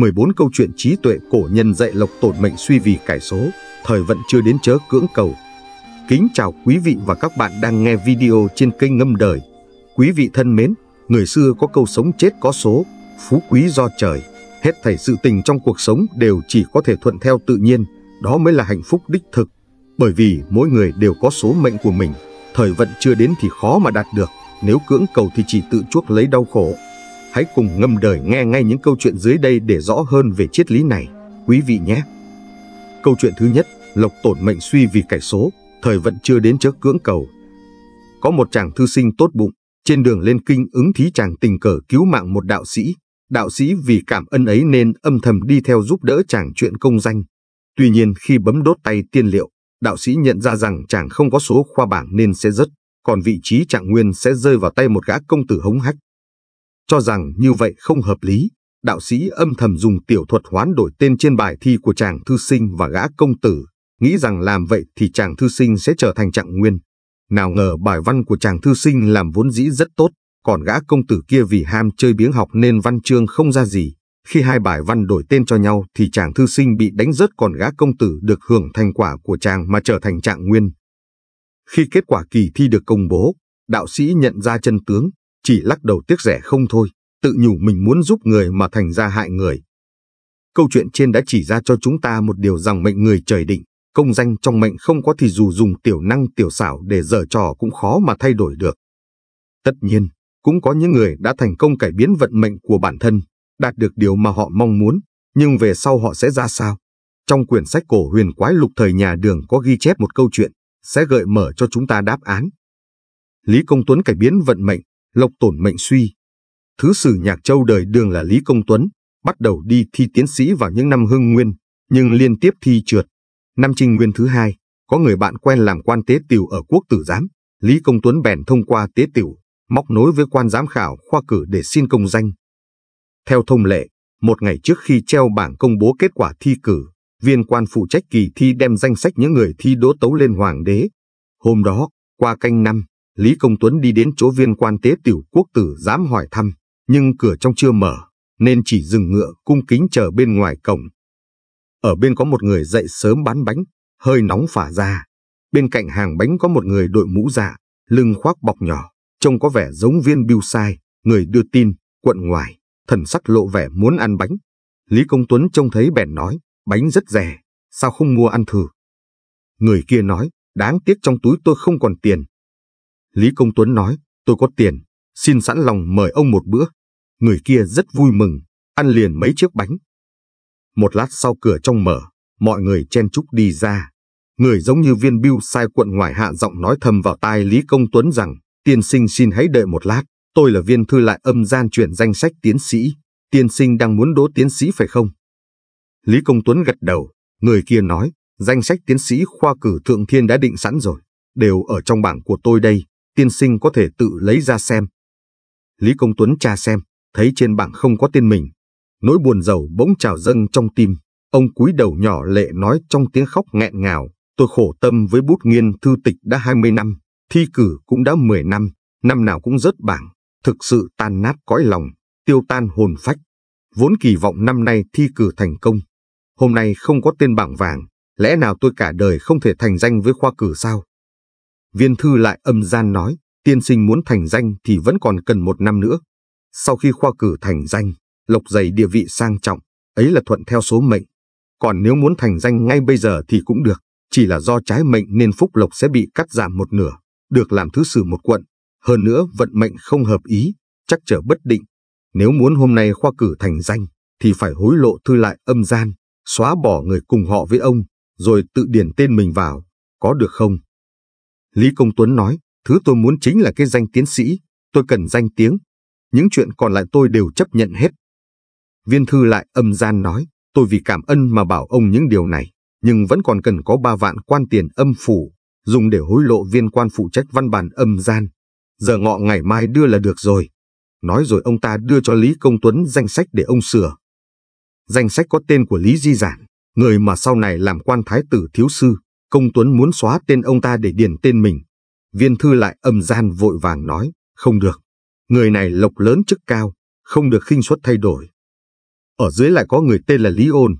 14 câu chuyện trí tuệ cổ nhân dạy lộc tổn mệnh suy vì cải số, thời vận chưa đến chớ cưỡng cầu. Kính chào quý vị và các bạn đang nghe video trên kênh Ngâm Đời. Quý vị thân mến, người xưa có câu sống chết có số, phú quý do trời. Hết thảy sự tình trong cuộc sống đều chỉ có thể thuận theo tự nhiên, đó mới là hạnh phúc đích thực. Bởi vì mỗi người đều có số mệnh của mình, thời vận chưa đến thì khó mà đạt được, nếu cưỡng cầu thì chỉ tự chuốc lấy đau khổ. Hãy cùng ngâm đời nghe ngay những câu chuyện dưới đây để rõ hơn về triết lý này, quý vị nhé. Câu chuyện thứ nhất, lộc tổn mệnh suy vì cải số, thời vận chưa đến chớ cưỡng cầu. Có một chàng thư sinh tốt bụng, trên đường lên kinh ứng thí chàng tình cờ cứu mạng một đạo sĩ. Đạo sĩ vì cảm ân ấy nên âm thầm đi theo giúp đỡ chàng chuyện công danh. Tuy nhiên khi bấm đốt tay tiên liệu, đạo sĩ nhận ra rằng chàng không có số khoa bảng nên sẽ rớt còn vị trí trạng nguyên sẽ rơi vào tay một gã công tử hống hách. Cho rằng như vậy không hợp lý, đạo sĩ âm thầm dùng tiểu thuật hoán đổi tên trên bài thi của chàng thư sinh và gã công tử, nghĩ rằng làm vậy thì chàng thư sinh sẽ trở thành trạng nguyên. Nào ngờ bài văn của chàng thư sinh làm vốn dĩ rất tốt, còn gã công tử kia vì ham chơi biếng học nên văn chương không ra gì. Khi hai bài văn đổi tên cho nhau thì chàng thư sinh bị đánh rớt còn gã công tử được hưởng thành quả của chàng mà trở thành trạng nguyên. Khi kết quả kỳ thi được công bố, đạo sĩ nhận ra chân tướng, chỉ lắc đầu tiếc rẻ không thôi, tự nhủ mình muốn giúp người mà thành ra hại người. Câu chuyện trên đã chỉ ra cho chúng ta một điều rằng mệnh người trời định, công danh trong mệnh không có thì dù dùng tiểu năng tiểu xảo để dở trò cũng khó mà thay đổi được. Tất nhiên, cũng có những người đã thành công cải biến vận mệnh của bản thân, đạt được điều mà họ mong muốn, nhưng về sau họ sẽ ra sao? Trong quyển sách cổ huyền quái lục thời nhà đường có ghi chép một câu chuyện, sẽ gợi mở cho chúng ta đáp án. Lý Công Tuấn cải biến vận mệnh, lộc tổn mệnh suy. Thứ sử Nhạc Châu đời đường là Lý Công Tuấn, bắt đầu đi thi tiến sĩ vào những năm hưng nguyên, nhưng liên tiếp thi trượt. Năm trinh nguyên thứ hai, có người bạn quen làm quan tế tiểu ở quốc tử giám, Lý Công Tuấn bèn thông qua tế tiểu, móc nối với quan giám khảo khoa cử để xin công danh. Theo thông lệ, một ngày trước khi treo bảng công bố kết quả thi cử, viên quan phụ trách kỳ thi đem danh sách những người thi đỗ tấu lên hoàng đế. Hôm đó, qua canh năm, Lý Công Tuấn đi đến chỗ viên quan tế tiểu quốc tử dám hỏi thăm, nhưng cửa trong chưa mở, nên chỉ dừng ngựa cung kính chờ bên ngoài cổng. Ở bên có một người dậy sớm bán bánh, hơi nóng phả ra. Bên cạnh hàng bánh có một người đội mũ dạ, lưng khoác bọc nhỏ, trông có vẻ giống viên biêu sai, người đưa tin, quận ngoài, thần sắc lộ vẻ muốn ăn bánh. Lý Công Tuấn trông thấy bèn nói, bánh rất rẻ, sao không mua ăn thử? Người kia nói, đáng tiếc trong túi tôi không còn tiền. Lý Công Tuấn nói, tôi có tiền, xin sẵn lòng mời ông một bữa. Người kia rất vui mừng, ăn liền mấy chiếc bánh. Một lát sau cửa trong mở, mọi người chen chúc đi ra. Người giống như viên biêu sai quận ngoài hạ giọng nói thầm vào tai Lý Công Tuấn rằng, tiên sinh xin hãy đợi một lát, tôi là viên thư lại âm gian chuyển danh sách tiến sĩ, tiên sinh đang muốn đỗ tiến sĩ phải không? Lý Công Tuấn gật đầu, người kia nói, danh sách tiến sĩ khoa cử thượng thiên đã định sẵn rồi, đều ở trong bảng của tôi đây, tiên sinh có thể tự lấy ra xem. Lý Công Tuấn tra xem, thấy trên bảng không có tên mình. Nỗi buồn giàu bỗng trào dâng trong tim, ông cúi đầu nhỏ lệ nói trong tiếng khóc nghẹn ngào, tôi khổ tâm với bút nghiên thư tịch đã 20 năm, thi cử cũng đã 10 năm, năm nào cũng rớt bảng, thực sự tan nát cõi lòng, tiêu tan hồn phách. Vốn kỳ vọng năm nay thi cử thành công, hôm nay không có tên bảng vàng, lẽ nào tôi cả đời không thể thành danh với khoa cử sao? Viên thư lại âm gian nói, tiên sinh muốn thành danh thì vẫn còn cần một năm nữa. Sau khi khoa cử thành danh, lộc dày địa vị sang trọng, ấy là thuận theo số mệnh. Còn nếu muốn thành danh ngay bây giờ thì cũng được, chỉ là do trái mệnh nên phúc lộc sẽ bị cắt giảm một nửa, được làm thứ sử một quận. Hơn nữa vận mệnh không hợp ý, chắc trở bất định. Nếu muốn hôm nay khoa cử thành danh, thì phải hối lộ thư lại âm gian, xóa bỏ người cùng họ với ông, rồi tự điển tên mình vào, có được không? Lý Công Tuấn nói, thứ tôi muốn chính là cái danh tiến sĩ, tôi cần danh tiếng. Những chuyện còn lại tôi đều chấp nhận hết. Viên thư lại âm gian nói, tôi vì cảm ơn mà bảo ông những điều này, nhưng vẫn còn cần có ba vạn quan tiền âm phủ, dùng để hối lộ viên quan phụ trách văn bản âm gian. Giờ ngọ ngày mai đưa là được rồi. Nói rồi ông ta đưa cho Lý Công Tuấn danh sách để ông sửa. Danh sách có tên của Lý Di Giản, người mà sau này làm quan thái tử thiếu sư. Công Tuấn muốn xóa tên ông ta để điền tên mình. Viên thư lại âm gian vội vàng nói, không được. Người này lộc lớn chức cao, không được khinh suất thay đổi. Ở dưới lại có người tên là Lý Ôn.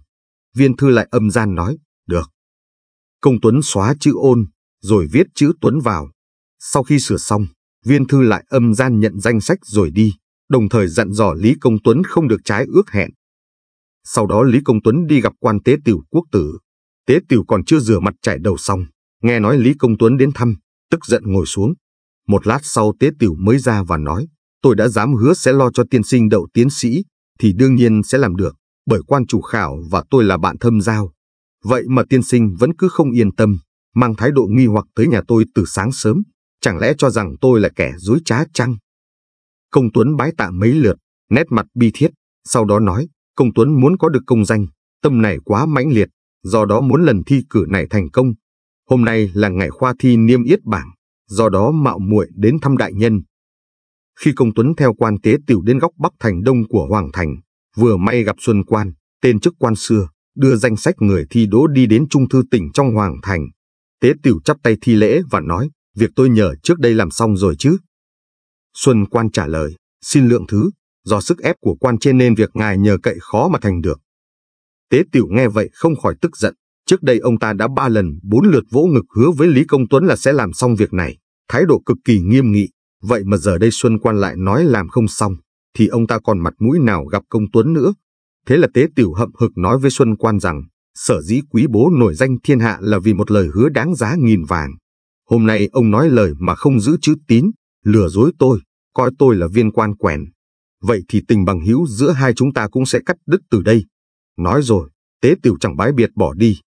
Viên thư lại âm gian nói, được. Công Tuấn xóa chữ ôn, rồi viết chữ Tuấn vào. Sau khi sửa xong, viên thư lại âm gian nhận danh sách rồi đi, đồng thời dặn dò Lý Công Tuấn không được trái ước hẹn. Sau đó Lý Công Tuấn đi gặp quan tế tiểu quốc tử. Tế tiểu còn chưa rửa mặt chải đầu xong, nghe nói Lý Công Tuấn đến thăm, tức giận ngồi xuống. Một lát sau tế tiểu mới ra và nói, tôi đã dám hứa sẽ lo cho tiên sinh đậu tiến sĩ, thì đương nhiên sẽ làm được, bởi quan chủ khảo và tôi là bạn thâm giao. Vậy mà tiên sinh vẫn cứ không yên tâm, mang thái độ nghi hoặc tới nhà tôi từ sáng sớm, chẳng lẽ cho rằng tôi là kẻ dối trá chăng? Công Tuấn bái tạ mấy lượt, nét mặt bi thiết, sau đó nói, Công Tuấn muốn có được công danh, tâm này quá mãnh liệt, do đó muốn lần thi cử này thành công. Hôm nay là ngày khoa thi niêm yết bảng, do đó mạo muội đến thăm đại nhân. Khi Công Tuấn theo quan tế tiểu đến góc bắc thành đông của Hoàng Thành, vừa may gặp Xuân Quan, tên chức quan xưa, đưa danh sách người thi đỗ đi đến Trung thư tỉnh trong Hoàng Thành. Tế tiểu chắp tay thi lễ và nói, việc tôi nhờ trước đây làm xong rồi chứ. Xuân Quan trả lời, xin lượng thứ, do sức ép của quan trên nên việc ngài nhờ cậy khó mà thành được. Tế tiểu nghe vậy không khỏi tức giận, trước đây ông ta đã ba lần bốn lượt vỗ ngực hứa với Lý Công Tuấn là sẽ làm xong việc này, thái độ cực kỳ nghiêm nghị, vậy mà giờ đây Xuân Quan lại nói làm không xong, thì ông ta còn mặt mũi nào gặp Công Tuấn nữa. Thế là Tế Tiểu hậm hực nói với Xuân Quan rằng, sở dĩ quý bố nổi danh thiên hạ là vì một lời hứa đáng giá nghìn vàng. Hôm nay ông nói lời mà không giữ chữ tín, lừa dối tôi, coi tôi là viên quan quèn. Vậy thì tình bằng hữu giữa hai chúng ta cũng sẽ cắt đứt từ đây. Nói rồi, Tế Tiểu chẳng bái biệt bỏ đi.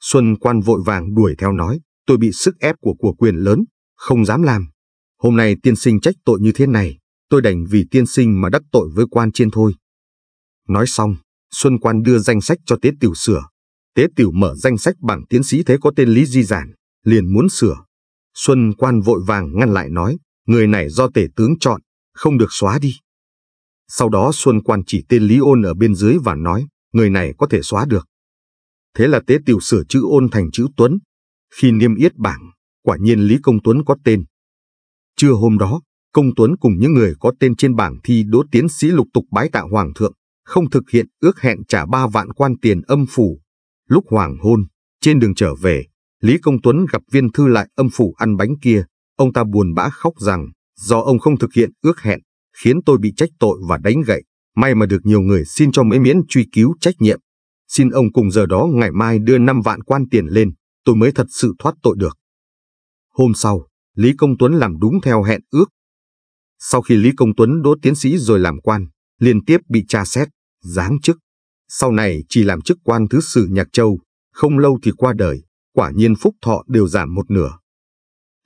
Xuân Quan vội vàng đuổi theo nói, tôi bị sức ép của của quyền lớn, không dám làm. Hôm nay tiên sinh trách tội như thế này, tôi đành vì tiên sinh mà đắc tội với quan trên thôi. Nói xong, Xuân Quan đưa danh sách cho Tế Tiểu sửa. Tế Tiểu mở danh sách bảng tiến sĩ thế có tên Lý Di Giản, liền muốn sửa. Xuân Quan vội vàng ngăn lại nói, người này do tể tướng chọn, không được xóa đi. Sau đó Xuân Quan chỉ tên Lý Ôn ở bên dưới và nói, người này có thể xóa được. Thế là Tế Tiểu sửa chữ Ôn thành chữ Tuấn. Khi niêm yết bảng, quả nhiên Lý Công Tuấn có tên. Trưa hôm đó, Công Tuấn cùng những người có tên trên bảng thi đỗ tiến sĩ lục tục bái tạ Hoàng thượng, không thực hiện ước hẹn trả ba vạn quan tiền âm phủ. Lúc hoàng hôn, trên đường trở về, Lý Công Tuấn gặp viên thư lại âm phủ ăn bánh kia, ông ta buồn bã khóc rằng do ông không thực hiện ước hẹn, khiến tôi bị trách tội và đánh gậy. May mà được nhiều người xin cho mới miễn truy cứu trách nhiệm. Xin ông cùng giờ đó ngày mai đưa 5 vạn quan tiền lên, tôi mới thật sự thoát tội được. Hôm sau, Lý Công Tuấn làm đúng theo hẹn ước. Sau khi Lý Công Tuấn đỗ tiến sĩ rồi làm quan, liên tiếp bị tra xét, giáng chức. Sau này chỉ làm chức quan thứ sử Nhạc Châu, không lâu thì qua đời, quả nhiên phúc thọ đều giảm một nửa.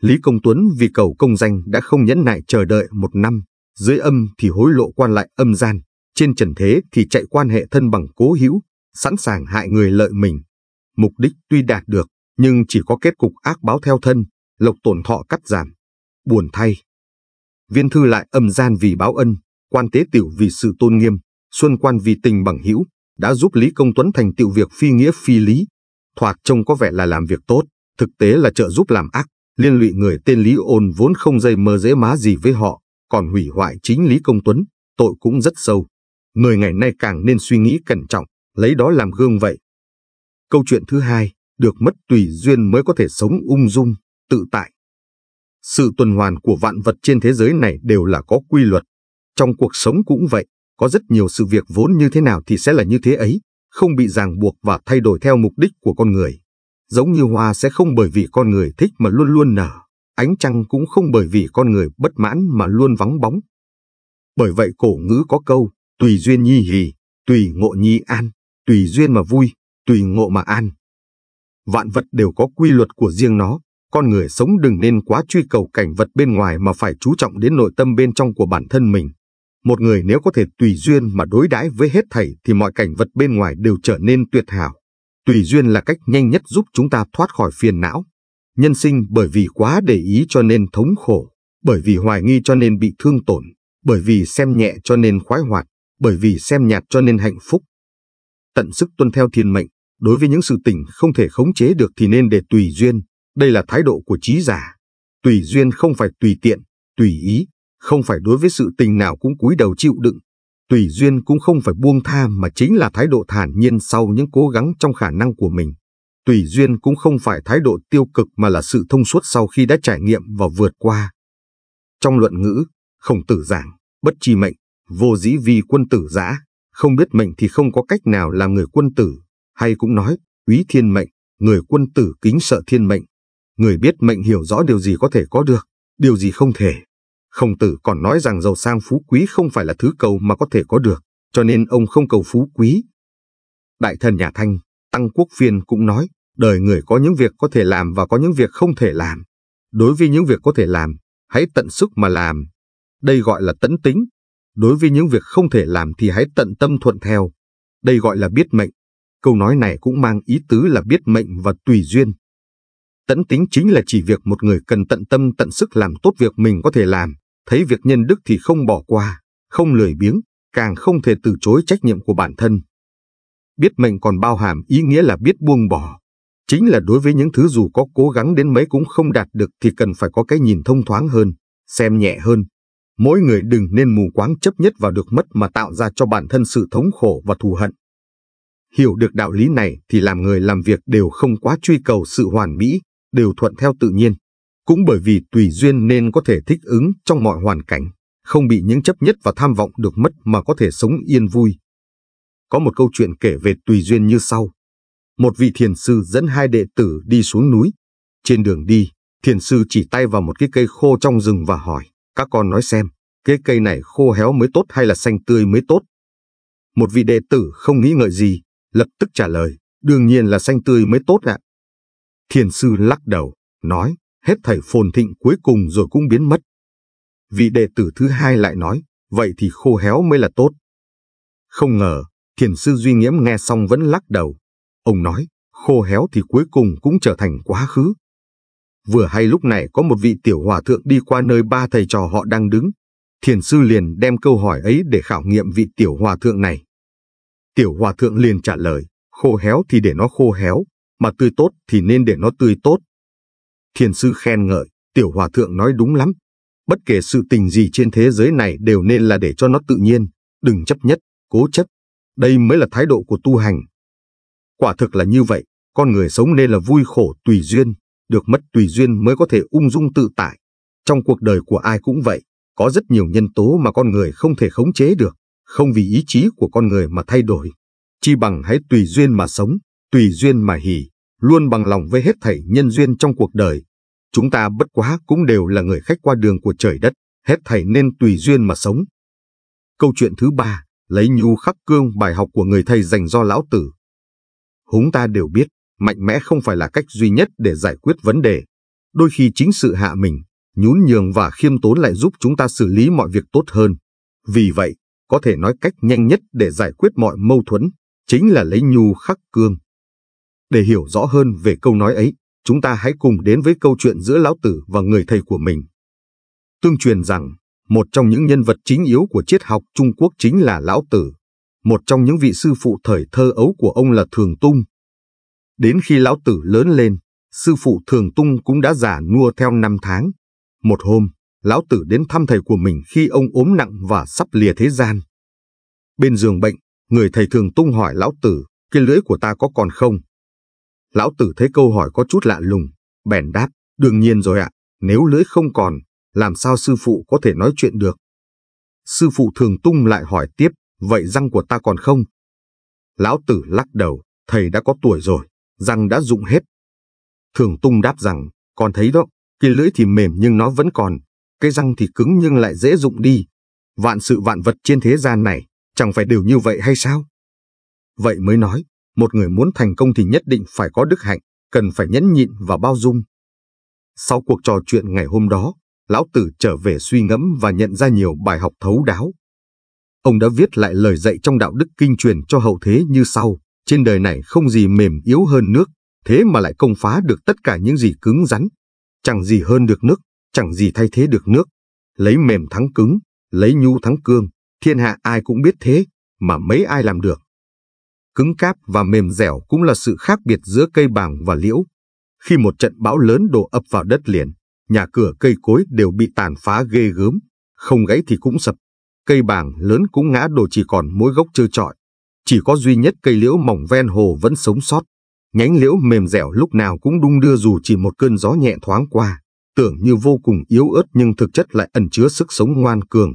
Lý Công Tuấn vì cầu công danh đã không nhẫn nại chờ đợi một năm, dưới âm thì hối lộ quan lại âm gian, trên trần thế thì chạy quan hệ thân bằng cố hữu, sẵn sàng hại người lợi mình. Mục đích tuy đạt được, nhưng chỉ có kết cục ác báo theo thân, lộc tổn thọ cắt giảm. Buồn thay. Viên thư lại âm gian vì báo ân, quan tế tiểu vì sự tôn nghiêm, xuân quan vì tình bằng hữu, đã giúp Lý Công Tuấn thành tựu việc phi nghĩa phi lý. Thoạt trông có vẻ là làm việc tốt, thực tế là trợ giúp làm ác, liên lụy người tên Lý ôn vốn không dây mơ dễ má gì với họ, còn hủy hoại chính Lý Công Tuấn, tội cũng rất sâu. Người ngày nay càng nên suy nghĩ cẩn trọng, lấy đó làm gương vậy. Câu chuyện thứ hai, được mất tùy duyên mới có thể sống ung dung, tự tại. Sự tuần hoàn của vạn vật trên thế giới này đều là có quy luật. Trong cuộc sống cũng vậy, có rất nhiều sự việc vốn như thế nào thì sẽ là như thế ấy, không bị ràng buộc và thay đổi theo mục đích của con người. Giống như hoa sẽ không bởi vì con người thích mà luôn luôn nở, ánh trăng cũng không bởi vì con người bất mãn mà luôn vắng bóng. Bởi vậy cổ ngữ có câu, tùy duyên nhi hì, tùy ngộ nhi an, tùy duyên mà vui, tùy ngộ mà an. Vạn vật đều có quy luật của riêng nó, con người sống đừng nên quá truy cầu cảnh vật bên ngoài mà phải chú trọng đến nội tâm bên trong của bản thân mình. Một người nếu có thể tùy duyên mà đối đãi với hết thảy thì mọi cảnh vật bên ngoài đều trở nên tuyệt hảo. Tùy duyên là cách nhanh nhất giúp chúng ta thoát khỏi phiền não. Nhân sinh bởi vì quá để ý cho nên thống khổ, bởi vì hoài nghi cho nên bị thương tổn, bởi vì xem nhẹ cho nên khoái hoạt, bởi vì xem nhạt cho nên hạnh phúc. Tận sức tuân theo thiên mệnh, đối với những sự tình không thể khống chế được thì nên để tùy duyên, đây là thái độ của trí giả. Tùy duyên không phải tùy tiện, tùy ý, không phải đối với sự tình nào cũng cúi đầu chịu đựng. Tùy Duyên cũng không phải buông tha mà chính là thái độ thản nhiên sau những cố gắng trong khả năng của mình. Tùy Duyên cũng không phải thái độ tiêu cực mà là sự thông suốt sau khi đã trải nghiệm và vượt qua. Trong luận ngữ, khổng tử giảng, bất chi mệnh, vô dĩ vi quân tử giã, không biết mệnh thì không có cách nào làm người quân tử, hay cũng nói, quý thiên mệnh, người quân tử kính sợ thiên mệnh. Người biết mệnh hiểu rõ điều gì có thể có được, điều gì không thể. Khổng tử còn nói rằng giàu sang phú quý không phải là thứ cầu mà có thể có được, cho nên ông không cầu phú quý. Đại thần nhà Thanh, Tăng Quốc Phiên cũng nói, đời người có những việc có thể làm và có những việc không thể làm. Đối với những việc có thể làm, hãy tận sức mà làm. Đây gọi là tấn tính. Đối với những việc không thể làm thì hãy tận tâm thuận theo. Đây gọi là biết mệnh. Câu nói này cũng mang ý tứ là biết mệnh và tùy duyên. Tận tính chính là chỉ việc một người cần tận tâm tận sức làm tốt việc mình có thể làm, thấy việc nhân đức thì không bỏ qua, không lười biếng, càng không thể từ chối trách nhiệm của bản thân. Biết mệnh còn bao hàm ý nghĩa là biết buông bỏ. Chính là đối với những thứ dù có cố gắng đến mấy cũng không đạt được thì cần phải có cái nhìn thông thoáng hơn, xem nhẹ hơn. Mỗi người đừng nên mù quáng chấp nhất vào được mất mà tạo ra cho bản thân sự thống khổ và thù hận. Hiểu được đạo lý này thì làm người làm việc đều không quá truy cầu sự hoàn mỹ, đều thuận theo tự nhiên. Cũng bởi vì tùy duyên nên có thể thích ứng trong mọi hoàn cảnh, không bị những chấp nhất và tham vọng được mất mà có thể sống yên vui. Có một câu chuyện kể về tùy duyên như sau. Một vị thiền sư dẫn hai đệ tử đi xuống núi. Trên đường đi, thiền sư chỉ tay vào một cái cây khô trong rừng và hỏi, các con nói xem, cái cây này khô héo mới tốt hay là xanh tươi mới tốt? Một vị đệ tử không nghĩ ngợi gì, lập tức trả lời, đương nhiên là xanh tươi mới tốt ạ. Thiền sư lắc đầu, nói, hết thảy phồn thịnh cuối cùng rồi cũng biến mất. Vị đệ tử thứ hai lại nói, vậy thì khô héo mới là tốt. Không ngờ, thiền sư Duy Nghiễm nghe xong vẫn lắc đầu. Ông nói, khô héo thì cuối cùng cũng trở thành quá khứ. Vừa hay lúc này có một vị tiểu hòa thượng đi qua nơi ba thầy trò họ đang đứng. Thiền sư liền đem câu hỏi ấy để khảo nghiệm vị tiểu hòa thượng này. Tiểu hòa thượng liền trả lời, khô héo thì để nó khô héo, mà tươi tốt thì nên để nó tươi tốt. Thiền sư khen ngợi, tiểu hòa thượng nói đúng lắm. Bất kể sự tình gì trên thế giới này đều nên là để cho nó tự nhiên, đừng chấp nhất, cố chấp. Đây mới là thái độ của tu hành. Quả thực là như vậy, con người sống nên là vui khổ tùy duyên, được mất tùy duyên mới có thể ung dung tự tại. Trong cuộc đời của ai cũng vậy, có rất nhiều nhân tố mà con người không thể khống chế được, không vì ý chí của con người mà thay đổi. Chi bằng hãy tùy duyên mà sống, tùy duyên mà hỉ, luôn bằng lòng với hết thảy nhân duyên trong cuộc đời. Chúng ta bất quá cũng đều là người khách qua đường của trời đất, hết thảy nên tùy duyên mà sống. Câu chuyện thứ ba, lấy nhu khắc cương bài học của người thầy dành do lão tử. húng ta đều biết, mạnh mẽ không phải là cách duy nhất để giải quyết vấn đề. Đôi khi chính sự hạ mình, nhún nhường và khiêm tốn lại giúp chúng ta xử lý mọi việc tốt hơn. Vì vậy, có thể nói cách nhanh nhất để giải quyết mọi mâu thuẫn, chính là lấy nhu khắc cương. Để hiểu rõ hơn về câu nói ấy, chúng ta hãy cùng đến với câu chuyện giữa lão tử và người thầy của mình. Tương truyền rằng, một trong những nhân vật chính yếu của triết học Trung Quốc chính là lão tử. Một trong những vị sư phụ thời thơ ấu của ông là Thường Tung. Đến khi lão tử lớn lên, sư phụ Thường Tung cũng đã già nua theo năm tháng. Một hôm, lão tử đến thăm thầy của mình khi ông ốm nặng và sắp lìa thế gian. Bên giường bệnh, người thầy Thường Tung hỏi lão tử, cái lưỡi của ta có còn không? Lão tử thấy câu hỏi có chút lạ lùng, bèn đáp, đương nhiên rồi ạ, nếu lưỡi không còn, làm sao sư phụ có thể nói chuyện được? Sư phụ thường tung lại hỏi tiếp, vậy răng của ta còn không? Lão tử lắc đầu, thầy đã có tuổi rồi, răng đã dụng hết. Thường tung đáp rằng, con thấy đó, cái lưỡi thì mềm nhưng nó vẫn còn, cái răng thì cứng nhưng lại dễ dụng đi. Vạn sự vạn vật trên thế gian này, chẳng phải đều như vậy hay sao? Vậy mới nói, một người muốn thành công thì nhất định phải có đức hạnh, cần phải nhẫn nhịn và bao dung. Sau cuộc trò chuyện ngày hôm đó, Lão Tử trở về suy ngẫm và nhận ra nhiều bài học thấu đáo. Ông đã viết lại lời dạy trong đạo đức kinh truyền cho hậu thế như sau, trên đời này không gì mềm yếu hơn nước, thế mà lại công phá được tất cả những gì cứng rắn. Chẳng gì hơn được nước, chẳng gì thay thế được nước. Lấy mềm thắng cứng, lấy nhu thắng cương, thiên hạ ai cũng biết thế, mà mấy ai làm được. Cứng cáp và mềm dẻo cũng là sự khác biệt giữa cây bàng và liễu. Khi một trận bão lớn đổ ập vào đất liền, nhà cửa cây cối đều bị tàn phá ghê gớm, không gãy thì cũng sập. cây bàng lớn cũng ngã đổ chỉ còn mỗi gốc trơ trọi. Chỉ có duy nhất cây liễu mỏng ven hồ vẫn sống sót. Nhánh liễu mềm dẻo lúc nào cũng đung đưa dù chỉ một cơn gió nhẹ thoáng qua, tưởng như vô cùng yếu ớt nhưng thực chất lại ẩn chứa sức sống ngoan cường.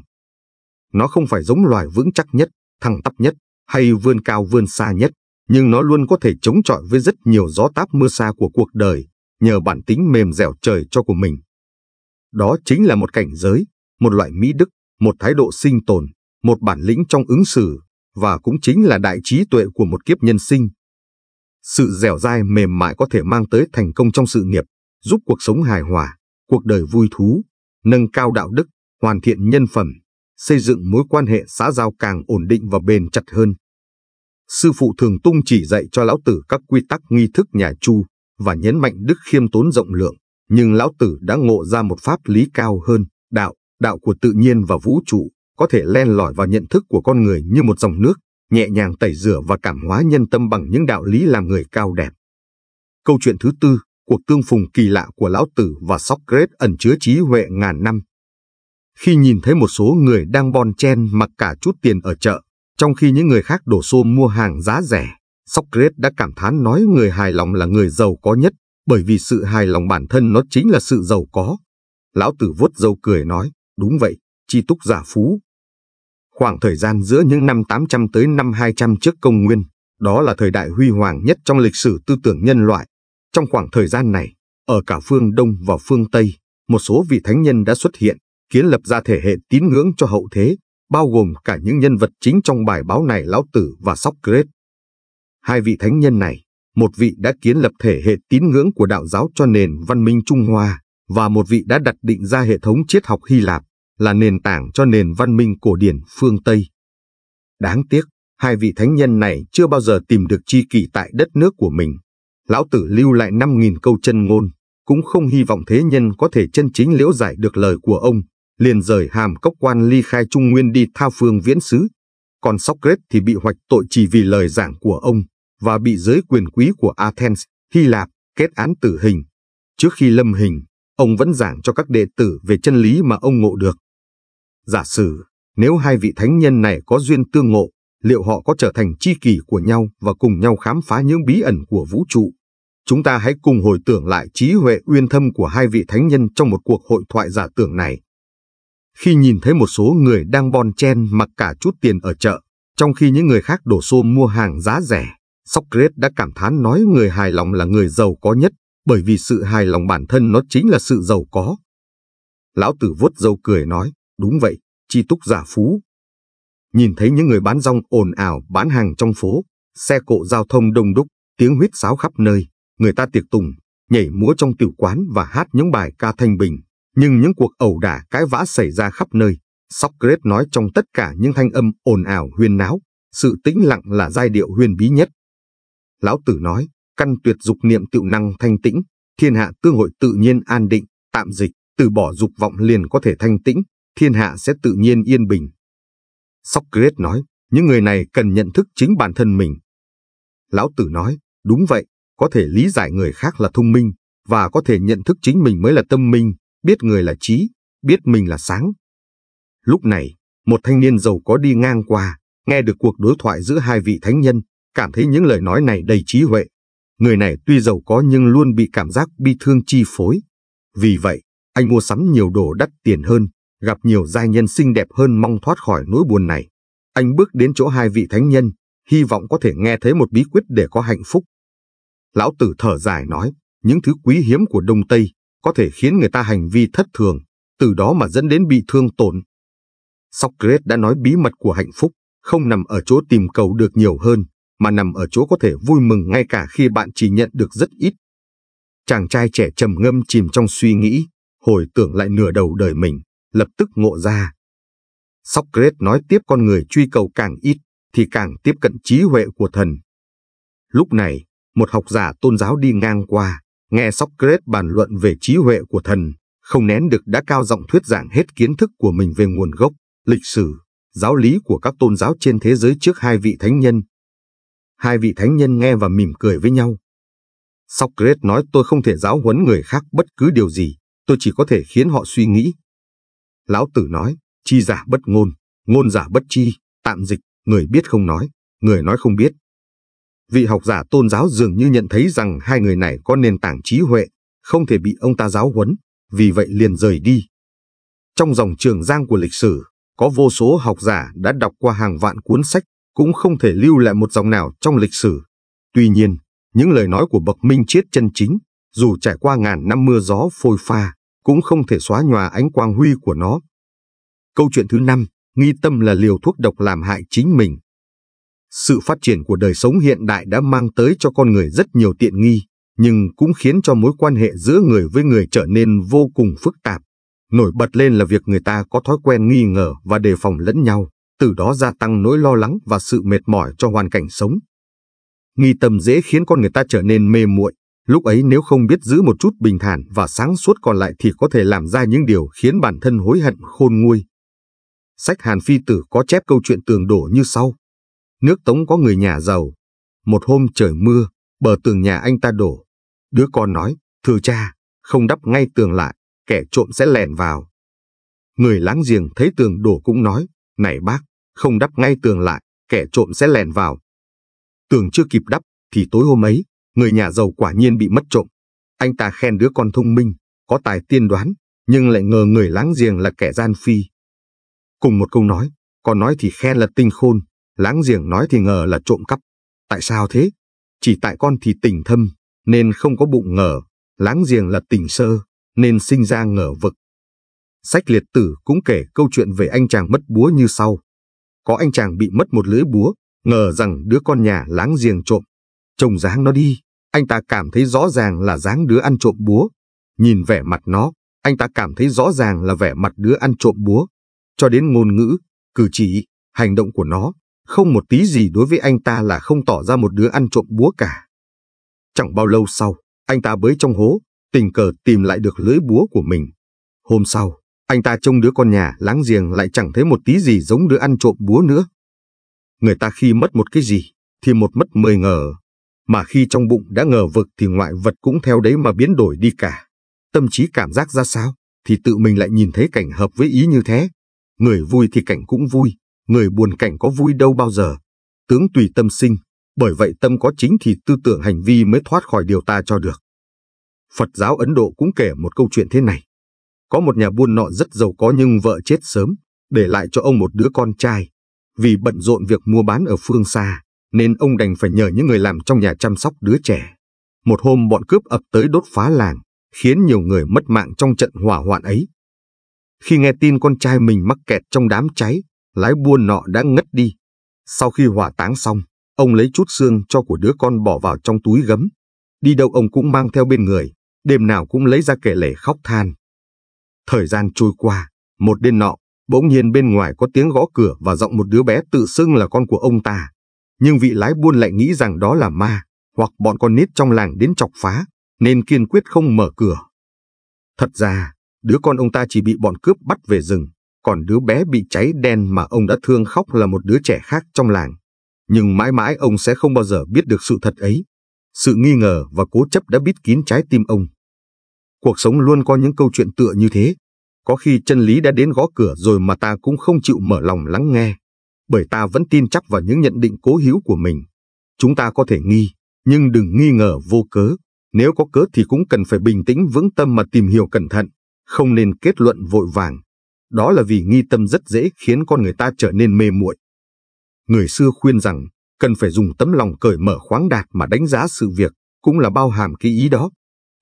Nó không phải giống loài vững chắc nhất, thẳng tắp nhất, hay vươn cao vươn xa nhất, nhưng nó luôn có thể chống chọi với rất nhiều gió táp mưa xa của cuộc đời, nhờ bản tính mềm dẻo trời cho của mình. Đó chính là một cảnh giới, một loại mỹ đức, một thái độ sinh tồn, một bản lĩnh trong ứng xử, và cũng chính là đại trí tuệ của một kiếp nhân sinh. Sự dẻo dai mềm mại có thể mang tới thành công trong sự nghiệp, giúp cuộc sống hài hòa, cuộc đời vui thú, nâng cao đạo đức, hoàn thiện nhân phẩm, xây dựng mối quan hệ xã giao càng ổn định và bền chặt hơn. Sư phụ thường tung chỉ dạy cho lão tử các quy tắc nghi thức nhà Chu và nhấn mạnh đức khiêm tốn rộng lượng, nhưng lão tử đã ngộ ra một pháp lý cao hơn, đạo, đạo của tự nhiên và vũ trụ, có thể len lỏi vào nhận thức của con người như một dòng nước, nhẹ nhàng tẩy rửa và cảm hóa nhân tâm bằng những đạo lý làm người cao đẹp. Câu chuyện thứ tư, cuộc tương phùng kỳ lạ của Lão Tử và Socrates ẩn chứa trí huệ ngàn năm. Khi nhìn thấy một số người đang bon chen mặc cả chút tiền ở chợ, trong khi những người khác đổ xô mua hàng giá rẻ, Socrates đã cảm thán nói người hài lòng là người giàu có nhất, bởi vì sự hài lòng bản thân nó chính là sự giàu có. Lão Tử vuốt râu cười nói, đúng vậy, chi túc giả phú. Khoảng thời gian giữa những năm 800 tới năm 200 trước công nguyên, đó là thời đại huy hoàng nhất trong lịch sử tư tưởng nhân loại. Trong khoảng thời gian này, ở cả phương Đông và phương Tây, một số vị thánh nhân đã xuất hiện, kiến lập ra thể hệ tín ngưỡng cho hậu thế, bao gồm cả những nhân vật chính trong bài báo này Lão Tử và Socrates. Hai vị thánh nhân này, một vị đã kiến lập thể hệ tín ngưỡng của đạo giáo cho nền văn minh Trung Hoa, và một vị đã đặt định ra hệ thống triết học Hy Lạp, là nền tảng cho nền văn minh cổ điển phương Tây. Đáng tiếc, hai vị thánh nhân này chưa bao giờ tìm được chi kỷ tại đất nước của mình. Lão Tử lưu lại 5.000 câu chân ngôn, cũng không hy vọng thế nhân có thể chân chính liễu giải được lời của ông, liền rời hàm cốc quan ly khai Trung Nguyên đi tha phương viễn xứ. Còn Socrates thì bị hoạch tội chỉ vì lời giảng của ông, và bị giới quyền quý của Athens, Hy Lạp, kết án tử hình. Trước khi lâm hình, ông vẫn giảng cho các đệ tử về chân lý mà ông ngộ được. Giả sử, nếu hai vị thánh nhân này có duyên tương ngộ, liệu họ có trở thành chi kỷ của nhau và cùng nhau khám phá những bí ẩn của vũ trụ? Chúng ta hãy cùng hồi tưởng lại trí huệ uyên thâm của hai vị thánh nhân trong một cuộc hội thoại giả tưởng này. Khi nhìn thấy một số người đang bon chen mặc cả chút tiền ở chợ, trong khi những người khác đổ xô mua hàng giá rẻ, Socrates đã cảm thán nói người hài lòng là người giàu có nhất, bởi vì sự hài lòng bản thân nó chính là sự giàu có. Lão tử vuốt râu cười nói, đúng vậy, chi túc giả phú. Nhìn thấy những người bán rong ồn ào bán hàng trong phố, xe cộ giao thông đông đúc, tiếng huyết sáo khắp nơi, người ta tiệc tùng, nhảy múa trong tiểu quán và hát những bài ca thanh bình. Nhưng những cuộc ẩu đả cái vã xảy ra khắp nơi. Socrates nói trong tất cả những thanh âm ồn ào huyên náo, sự tĩnh lặng là giai điệu huyền bí nhất. Lão Tử nói, căn tuyệt dục niệm tự năng thanh tĩnh, thiên hạ tương hội tự nhiên an định, tạm dịch, từ bỏ dục vọng liền có thể thanh tĩnh, thiên hạ sẽ tự nhiên yên bình. Socrates nói, những người này cần nhận thức chính bản thân mình. Lão Tử nói, đúng vậy, có thể lý giải người khác là thông minh, và có thể nhận thức chính mình mới là tâm minh, biết người là trí, biết mình là sáng. Lúc này, một thanh niên giàu có đi ngang qua, nghe được cuộc đối thoại giữa hai vị thánh nhân, cảm thấy những lời nói này đầy trí huệ. Người này tuy giàu có nhưng luôn bị cảm giác bi thương chi phối. Vì vậy, anh mua sắm nhiều đồ đắt tiền hơn, gặp nhiều giai nhân xinh đẹp hơn mong thoát khỏi nỗi buồn này. Anh bước đến chỗ hai vị thánh nhân, hy vọng có thể nghe thấy một bí quyết để có hạnh phúc. Lão tử thở dài nói, những thứ quý hiếm của Đông Tây có thể khiến người ta hành vi thất thường, từ đó mà dẫn đến bị thương tổn. Socrates đã nói bí mật của hạnh phúc không nằm ở chỗ tìm cầu được nhiều hơn, mà nằm ở chỗ có thể vui mừng ngay cả khi bạn chỉ nhận được rất ít. Chàng trai trẻ trầm ngâm chìm trong suy nghĩ, hồi tưởng lại nửa đầu đời mình, lập tức ngộ ra. Socrates nói tiếp con người truy cầu càng ít, thì càng tiếp cận trí huệ của thần. Lúc này, một học giả tôn giáo đi ngang qua, nghe Socrates bàn luận về trí huệ của thần, không nén được đã cao giọng thuyết giảng hết kiến thức của mình về nguồn gốc, lịch sử, giáo lý của các tôn giáo trên thế giới trước hai vị thánh nhân. Hai vị thánh nhân nghe và mỉm cười với nhau. Socrates nói tôi không thể giáo huấn người khác bất cứ điều gì, tôi chỉ có thể khiến họ suy nghĩ. Lão Tử nói, chi giả bất ngôn, ngôn giả bất chi, tạm dịch, người biết không nói, người nói không biết. Vị học giả tôn giáo dường như nhận thấy rằng hai người này có nền tảng trí huệ, không thể bị ông ta giáo huấn, vì vậy liền rời đi. Trong dòng trường giang của lịch sử, có vô số học giả đã đọc qua hàng vạn cuốn sách, cũng không thể lưu lại một dòng nào trong lịch sử. Tuy nhiên, những lời nói của bậc minh triết chân chính, dù trải qua ngàn năm mưa gió phôi pha, cũng không thể xóa nhòa ánh quang huy của nó. Câu chuyện thứ năm, nghi tâm là liều thuốc độc làm hại chính mình. Sự phát triển của đời sống hiện đại đã mang tới cho con người rất nhiều tiện nghi, nhưng cũng khiến cho mối quan hệ giữa người với người trở nên vô cùng phức tạp. Nổi bật lên là việc người ta có thói quen nghi ngờ và đề phòng lẫn nhau, từ đó gia tăng nỗi lo lắng và sự mệt mỏi cho hoàn cảnh sống. Nghi tâm dễ khiến con người ta trở nên mê muội, lúc ấy nếu không biết giữ một chút bình thản và sáng suốt còn lại thì có thể làm ra những điều khiến bản thân hối hận khôn nguôi. Sách Hàn Phi Tử có chép câu chuyện tường đổ như sau. Nước Tống có người nhà giàu. Một hôm trời mưa, bờ tường nhà anh ta đổ. Đứa con nói, thưa cha, không đắp ngay tường lại, kẻ trộm sẽ lèn vào. Người láng giềng thấy tường đổ cũng nói, này bác, không đắp ngay tường lại, kẻ trộm sẽ lèn vào. Tường chưa kịp đắp, thì tối hôm ấy, người nhà giàu quả nhiên bị mất trộm. Anh ta khen đứa con thông minh, có tài tiên đoán, nhưng lại ngờ người láng giềng là kẻ gian phi. Cùng một câu nói, con nói thì khen là tinh khôn, láng giềng nói thì ngờ là trộm cắp. Tại sao thế? Chỉ tại con thì tình thâm, nên không có bụng ngờ, láng giềng là tình sơ, nên sinh ra ngờ vực. Sách liệt tử cũng kể câu chuyện về anh chàng mất búa như sau. Có anh chàng bị mất một lưỡi búa, ngờ rằng đứa con nhà láng giềng trộm. Trông dáng nó đi, anh ta cảm thấy rõ ràng là dáng đứa ăn trộm búa. Nhìn vẻ mặt nó, anh ta cảm thấy rõ ràng là vẻ mặt đứa ăn trộm búa. Cho đến ngôn ngữ, cử chỉ, hành động của nó, không một tí gì đối với anh ta là không tỏ ra một đứa ăn trộm búa cả. Chẳng bao lâu sau, anh ta bới trong hố, tình cờ tìm lại được lưỡi búa của mình. Hôm sau, anh ta trông đứa con nhà láng giềng lại chẳng thấy một tí gì giống đứa ăn trộm búa nữa. Người ta khi mất một cái gì, thì một mất mười ngờ. Mà khi trong bụng đã ngờ vực thì ngoại vật cũng theo đấy mà biến đổi đi cả. Tâm trí cảm giác ra sao, thì tự mình lại nhìn thấy cảnh hợp với ý như thế. Người vui thì cảnh cũng vui, người buồn cảnh có vui đâu bao giờ. Tướng tùy tâm sinh, bởi vậy tâm có chính thì tư tưởng hành vi mới thoát khỏi điều ta cho được. Phật giáo Ấn Độ cũng kể một câu chuyện thế này. Có một nhà buôn nọ rất giàu có nhưng vợ chết sớm, để lại cho ông một đứa con trai. Vì bận rộn việc mua bán ở phương xa, nên ông đành phải nhờ những người làm trong nhà chăm sóc đứa trẻ. Một hôm bọn cướp ập tới đốt phá làng, khiến nhiều người mất mạng trong trận hỏa hoạn ấy. Khi nghe tin con trai mình mắc kẹt trong đám cháy, lái buôn nọ đã ngất đi. Sau khi hỏa táng xong, ông lấy chút xương cho của đứa con bỏ vào trong túi gấm. Đi đâu ông cũng mang theo bên người, đêm nào cũng lấy ra kể lể khóc than. Thời gian trôi qua, một đêm nọ, bỗng nhiên bên ngoài có tiếng gõ cửa và giọng một đứa bé tự xưng là con của ông ta. Nhưng vị lái buôn lại nghĩ rằng đó là ma, hoặc bọn con nít trong làng đến chọc phá, nên kiên quyết không mở cửa. Thật ra, đứa con ông ta chỉ bị bọn cướp bắt về rừng, còn đứa bé bị cháy đen mà ông đã thương khóc là một đứa trẻ khác trong làng. Nhưng mãi mãi ông sẽ không bao giờ biết được sự thật ấy. Sự nghi ngờ và cố chấp đã bít kín trái tim ông. Cuộc sống luôn có những câu chuyện tựa như thế. Có khi chân lý đã đến gõ cửa rồi mà ta cũng không chịu mở lòng lắng nghe. Bởi ta vẫn tin chắc vào những nhận định cố hữu của mình. Chúng ta có thể nghi, nhưng đừng nghi ngờ vô cớ. Nếu có cớ thì cũng cần phải bình tĩnh vững tâm mà tìm hiểu cẩn thận, không nên kết luận vội vàng. Đó là vì nghi tâm rất dễ khiến con người ta trở nên mê muội. Người xưa khuyên rằng cần phải dùng tấm lòng cởi mở khoáng đạt mà đánh giá sự việc, cũng là bao hàm cái ý đó.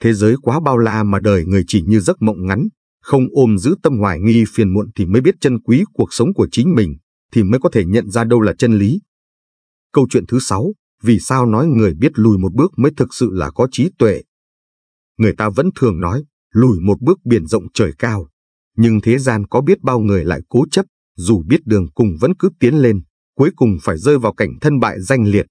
Thế giới quá bao la mà đời người chỉ như giấc mộng ngắn, không ôm giữ tâm hoài nghi phiền muộn thì mới biết chân quý cuộc sống của chính mình, thì mới có thể nhận ra đâu là chân lý. Câu chuyện thứ sáu, vì sao nói người biết lùi một bước mới thực sự là có trí tuệ? Người ta vẫn thường nói, lùi một bước biển rộng trời cao, nhưng thế gian có biết bao người lại cố chấp, dù biết đường cùng vẫn cứ tiến lên, cuối cùng phải rơi vào cảnh thân bại danh liệt.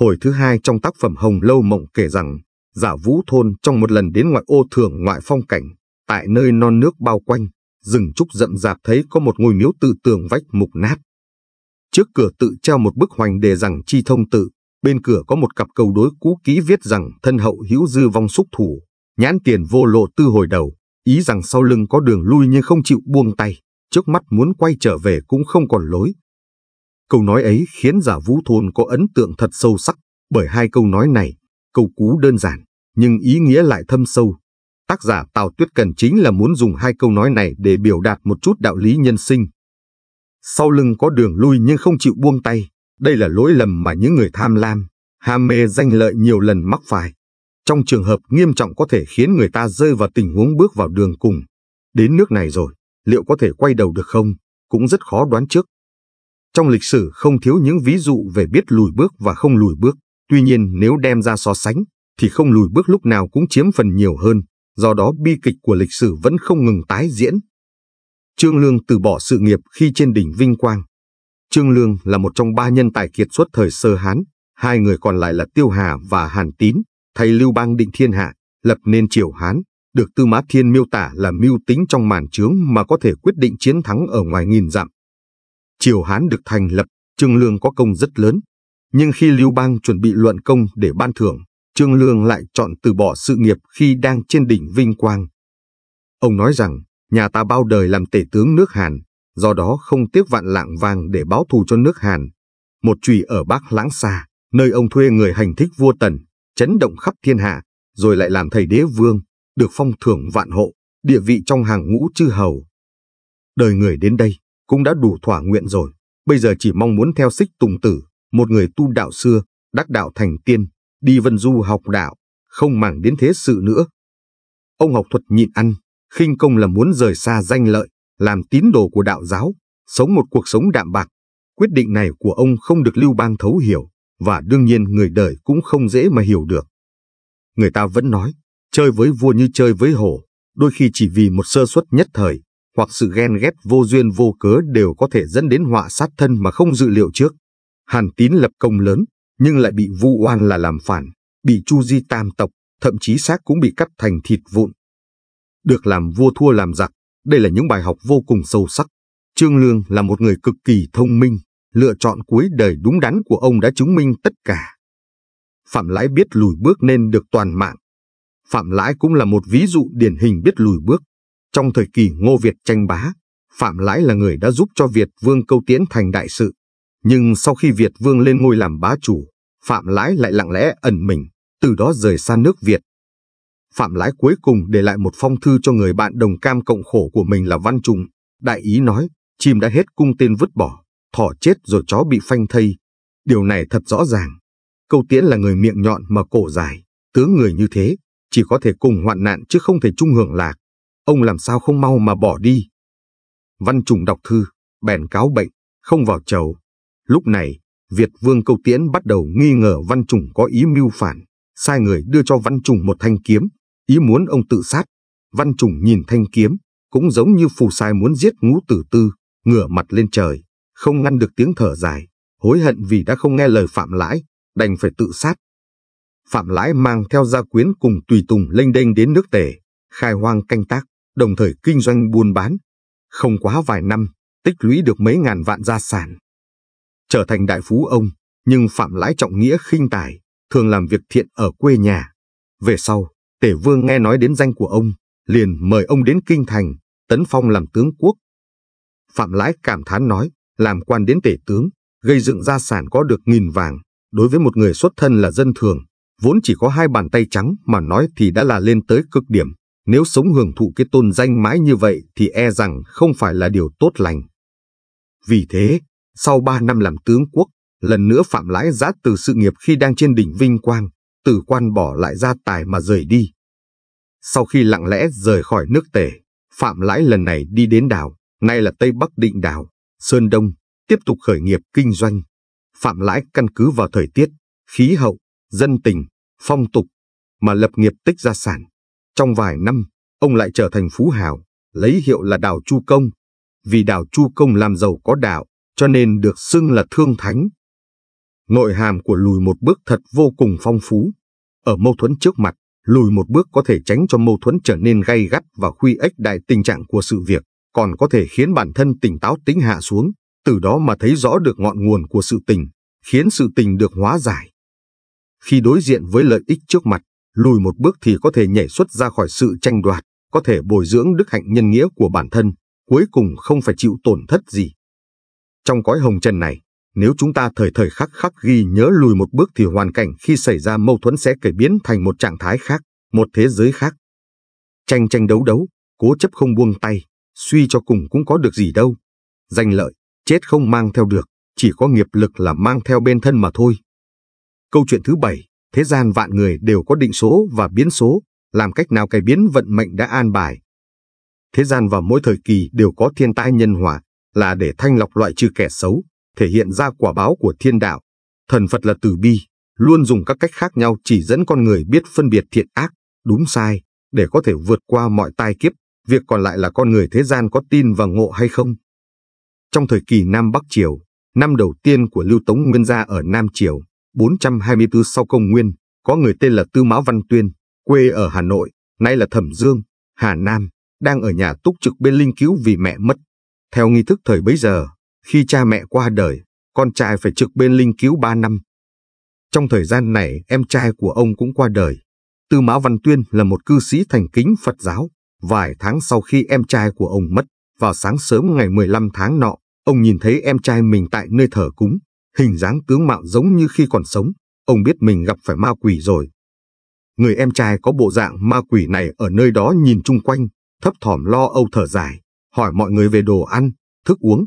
Hồi thứ hai trong tác phẩm Hồng Lâu Mộng kể rằng, giả vũ thôn trong một lần đến ngoại ô thưởng ngoại phong cảnh, tại nơi non nước bao quanh, rừng trúc rậm rạp thấy có một ngôi miếu tự tường vách mục nát. Trước cửa tự treo một bức hoành đề rằng chi thông tự, bên cửa có một cặp câu đối cũ kỹ viết rằng thân hậu hữu dư vong xúc thủ, nhãn tiền vô lộ tư hồi đầu, ý rằng sau lưng có đường lui nhưng không chịu buông tay. trước mắt muốn quay trở về cũng không còn lối. Câu nói ấy khiến giả vũ thôn có ấn tượng thật sâu sắc, bởi hai câu nói này, câu cú đơn giản, nhưng ý nghĩa lại thâm sâu. Tác giả Tào Tuyết Cần chính là muốn dùng hai câu nói này để biểu đạt một chút đạo lý nhân sinh. Sau lưng có đường lui nhưng không chịu buông tay, đây là lỗi lầm mà những người tham lam, ham mê danh lợi nhiều lần mắc phải. Trong trường hợp nghiêm trọng có thể khiến người ta rơi vào tình huống bước vào đường cùng. Đến nước này rồi, liệu có thể quay đầu được không, cũng rất khó đoán trước. Trong lịch sử không thiếu những ví dụ về biết lùi bước và không lùi bước, tuy nhiên nếu đem ra so sánh, thì không lùi bước lúc nào cũng chiếm phần nhiều hơn, do đó bi kịch của lịch sử vẫn không ngừng tái diễn. Trương Lương từ bỏ sự nghiệp khi trên đỉnh vinh quang. Trương Lương là một trong ba nhân tài kiệt xuất thời sơ Hán, hai người còn lại là Tiêu Hà và Hàn Tín, thầy Lưu Bang định thiên hạ, lập nên triều Hán, được Tư Mã Thiên miêu tả là mưu tính trong màn trướng mà có thể quyết định chiến thắng ở ngoài nghìn dặm. Triều Hán được thành lập, Trương Lương có công rất lớn, nhưng khi Lưu Bang chuẩn bị luận công để ban thưởng, Trương Lương lại chọn từ bỏ sự nghiệp khi đang trên đỉnh vinh quang. Ông nói rằng, nhà ta bao đời làm tể tướng nước Hàn, do đó không tiếc vạn lạng vàng để báo thù cho nước Hàn. Một chùy ở Bắc Lãng Xa, nơi ông thuê người hành thích vua Tần, chấn động khắp thiên hạ, rồi lại làm thầy đế vương, được phong thưởng vạn hộ, địa vị trong hàng ngũ chư hầu. Đời người đến đây cũng đã đủ thỏa nguyện rồi, bây giờ chỉ mong muốn theo xích tùng tử, một người tu đạo xưa, đắc đạo thành tiên, đi vân du học đạo, không màng đến thế sự nữa. Ông học thuật nhịn ăn, khinh công là muốn rời xa danh lợi, làm tín đồ của đạo giáo, sống một cuộc sống đạm bạc. Quyết định này của ông không được lưu bang thấu hiểu, và đương nhiên người đời cũng không dễ mà hiểu được. Người ta vẫn nói, chơi với vua như chơi với hổ, đôi khi chỉ vì một sơ suất nhất thời, hoặc sự ghen ghét vô duyên vô cớ đều có thể dẫn đến họa sát thân mà không dự liệu trước. Hàn Tín lập công lớn, nhưng lại bị vu oan là làm phản, bị chu di tam tộc, thậm chí xác cũng bị cắt thành thịt vụn. Được làm vua thua làm giặc, đây là những bài học vô cùng sâu sắc. Trương Lương là một người cực kỳ thông minh, lựa chọn cuối đời đúng đắn của ông đã chứng minh tất cả. Phạm Lãi biết lùi bước nên được toàn mạng. Phạm Lãi cũng là một ví dụ điển hình biết lùi bước. Trong thời kỳ Ngô Việt tranh bá, Phạm Lãi là người đã giúp cho Việt Vương Câu Tiến thành đại sự. Nhưng sau khi Việt Vương lên ngôi làm bá chủ, Phạm Lãi lại lặng lẽ ẩn mình, từ đó rời xa nước Việt. Phạm Lãi cuối cùng để lại một phong thư cho người bạn đồng cam cộng khổ của mình là Văn Trùng. Đại ý nói, chim đã hết cung tên vứt bỏ, thỏ chết rồi chó bị phanh thây. Điều này thật rõ ràng. Câu tiễn là người miệng nhọn mà cổ dài, tướng người như thế, chỉ có thể cùng hoạn nạn chứ không thể chung hưởng lạc. Ông làm sao không mau mà bỏ đi. Văn Trùng đọc thư, bèn cáo bệnh, không vào chầu. Lúc này, Việt Vương Câu Tiễn bắt đầu nghi ngờ Văn Trùng có ý mưu phản, sai người đưa cho Văn Trùng một thanh kiếm, ý muốn ông tự sát. Văn Trùng nhìn thanh kiếm, cũng giống như phù sai muốn giết ngũ tử tư, ngửa mặt lên trời, không ngăn được tiếng thở dài, hối hận vì đã không nghe lời Phạm Lãi, đành phải tự sát. Phạm Lãi mang theo gia quyến cùng tùy tùng lênh đênh đến nước tề, khai hoang canh tác, đồng thời kinh doanh buôn bán. Không quá vài năm, tích lũy được mấy ngàn vạn gia sản. Trở thành đại phú ông, nhưng Phạm Lãi trọng nghĩa khinh tài, thường làm việc thiện ở quê nhà. Về sau, Tể Vương nghe nói đến danh của ông, liền mời ông đến Kinh Thành, tấn phong làm tướng quốc. Phạm Lãi cảm thán nói, làm quan đến tể tướng, gây dựng gia sản có được nghìn vàng, đối với một người xuất thân là dân thường, vốn chỉ có hai bàn tay trắng mà nói thì đã là lên tới cực điểm. Nếu sống hưởng thụ cái tôn danh mãi như vậy thì e rằng không phải là điều tốt lành. Vì thế, sau ba năm làm tướng quốc, lần nữa Phạm Lãi giã từ sự nghiệp khi đang trên đỉnh vinh quang, từ quan bỏ lại gia tài mà rời đi. Sau khi lặng lẽ rời khỏi nước tể, Phạm Lãi lần này đi đến đảo, nay là Tây Bắc Định đảo, Sơn Đông, tiếp tục khởi nghiệp kinh doanh. Phạm Lãi căn cứ vào thời tiết, khí hậu, dân tình, phong tục, mà lập nghiệp tích gia sản. Trong vài năm, ông lại trở thành phú hào, lấy hiệu là Đào Chu Công. Vì Đào Chu Công làm giàu có đạo, cho nên được xưng là thương thánh. Nội hàm của lùi một bước thật vô cùng phong phú. Ở mâu thuẫn trước mặt, lùi một bước có thể tránh cho mâu thuẫn trở nên gay gắt và khuy ếch đại tình trạng của sự việc, còn có thể khiến bản thân tỉnh táo tính hạ xuống, từ đó mà thấy rõ được ngọn nguồn của sự tình, khiến sự tình được hóa giải. Khi đối diện với lợi ích trước mặt, lùi một bước thì có thể nhảy xuất ra khỏi sự tranh đoạt, có thể bồi dưỡng đức hạnh nhân nghĩa của bản thân, cuối cùng không phải chịu tổn thất gì. Trong cõi hồng trần này, nếu chúng ta thời thời khắc khắc ghi nhớ lùi một bước thì hoàn cảnh khi xảy ra mâu thuẫn sẽ cải biến thành một trạng thái khác, một thế giới khác. Tranh tranh đấu đấu, cố chấp không buông tay, suy cho cùng cũng có được gì đâu. Danh lợi, chết không mang theo được, chỉ có nghiệp lực là mang theo bên thân mà thôi. Câu chuyện thứ bảy, thế gian vạn người đều có định số và biến số, làm cách nào cải biến vận mệnh đã an bài. Thế gian vào mỗi thời kỳ đều có thiên tai nhân hòa, là để thanh lọc loại trừ kẻ xấu, thể hiện ra quả báo của thiên đạo. Thần Phật là từ bi, luôn dùng các cách khác nhau chỉ dẫn con người biết phân biệt thiện ác, đúng sai, để có thể vượt qua mọi tai kiếp, việc còn lại là con người thế gian có tin và ngộ hay không. Trong thời kỳ Nam Bắc Triều, năm đầu tiên của Lưu Tống Nguyên gia ở Nam Triều, 424 sau công nguyên, có người tên là Tư Mão Văn Tuyên, quê ở Hà Nội, nay là Thẩm Dương, Hà Nam, đang ở nhà túc trực bên linh cứu vì mẹ mất. Theo nghi thức thời bấy giờ, khi cha mẹ qua đời, con trai phải trực bên linh cứu 3 năm. Trong thời gian này, em trai của ông cũng qua đời. Tư Mã Văn Tuyên là một cư sĩ thành kính Phật giáo. Vài tháng sau khi em trai của ông mất, vào sáng sớm ngày 15 tháng nọ, ông nhìn thấy em trai mình tại nơi thờ cúng, hình dáng tướng mạo giống như khi còn sống. Ông biết mình gặp phải ma quỷ rồi. Người em trai có bộ dạng ma quỷ này ở nơi đó nhìn chung quanh, thấp thỏm lo âu thở dài, hỏi mọi người về đồ ăn, thức uống.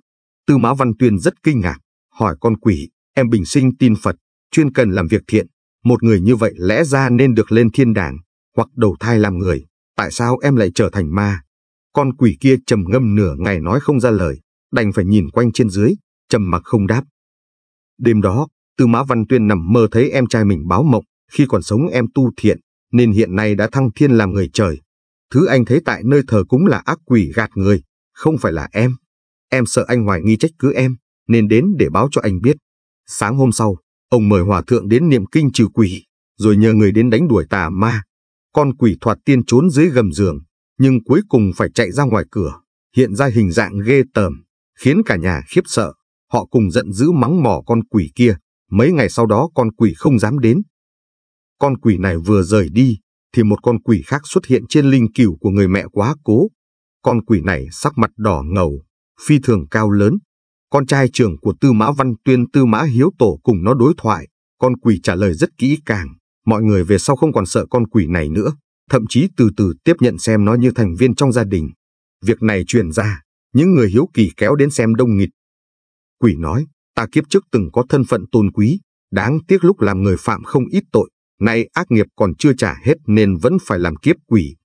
Tư Mã Văn Tuyên rất kinh ngạc, hỏi con quỷ, em bình sinh tin Phật, chuyên cần làm việc thiện, một người như vậy lẽ ra nên được lên thiên đàng, hoặc đầu thai làm người, tại sao em lại trở thành ma? Con quỷ kia trầm ngâm nửa ngày nói không ra lời, đành phải nhìn quanh trên dưới, trầm mặc không đáp. Đêm đó, Tư Mã Văn Tuyên nằm mơ thấy em trai mình báo mộng, khi còn sống em tu thiện, nên hiện nay đã thăng thiên làm người trời. Thứ anh thấy tại nơi thờ cúng là ác quỷ gạt người, không phải là em. Em sợ anh hoài nghi trách cứ em, nên đến để báo cho anh biết. Sáng hôm sau, ông mời hòa thượng đến niệm kinh trừ quỷ, rồi nhờ người đến đánh đuổi tà ma. Con quỷ thoạt tiên trốn dưới gầm giường, nhưng cuối cùng phải chạy ra ngoài cửa, hiện ra hình dạng ghê tởm, khiến cả nhà khiếp sợ. Họ cùng giận dữ mắng mỏ con quỷ kia, mấy ngày sau đó con quỷ không dám đến. Con quỷ này vừa rời đi, thì một con quỷ khác xuất hiện trên linh cửu của người mẹ quá cố. Con quỷ này sắc mặt đỏ ngầu, phi thường cao lớn. Con trai trưởng của Tư Mã Văn Tuyên Tư Mã Hiếu Tổ cùng nó đối thoại, con quỷ trả lời rất kỹ càng. Mọi người về sau không còn sợ con quỷ này nữa, thậm chí từ từ tiếp nhận xem nó như thành viên trong gia đình. Việc này truyền ra, những người hiếu kỳ kéo đến xem đông nghịt. Quỷ nói, ta kiếp trước từng có thân phận tôn quý, đáng tiếc lúc làm người phạm không ít tội, nay ác nghiệp còn chưa trả hết nên vẫn phải làm kiếp quỷ.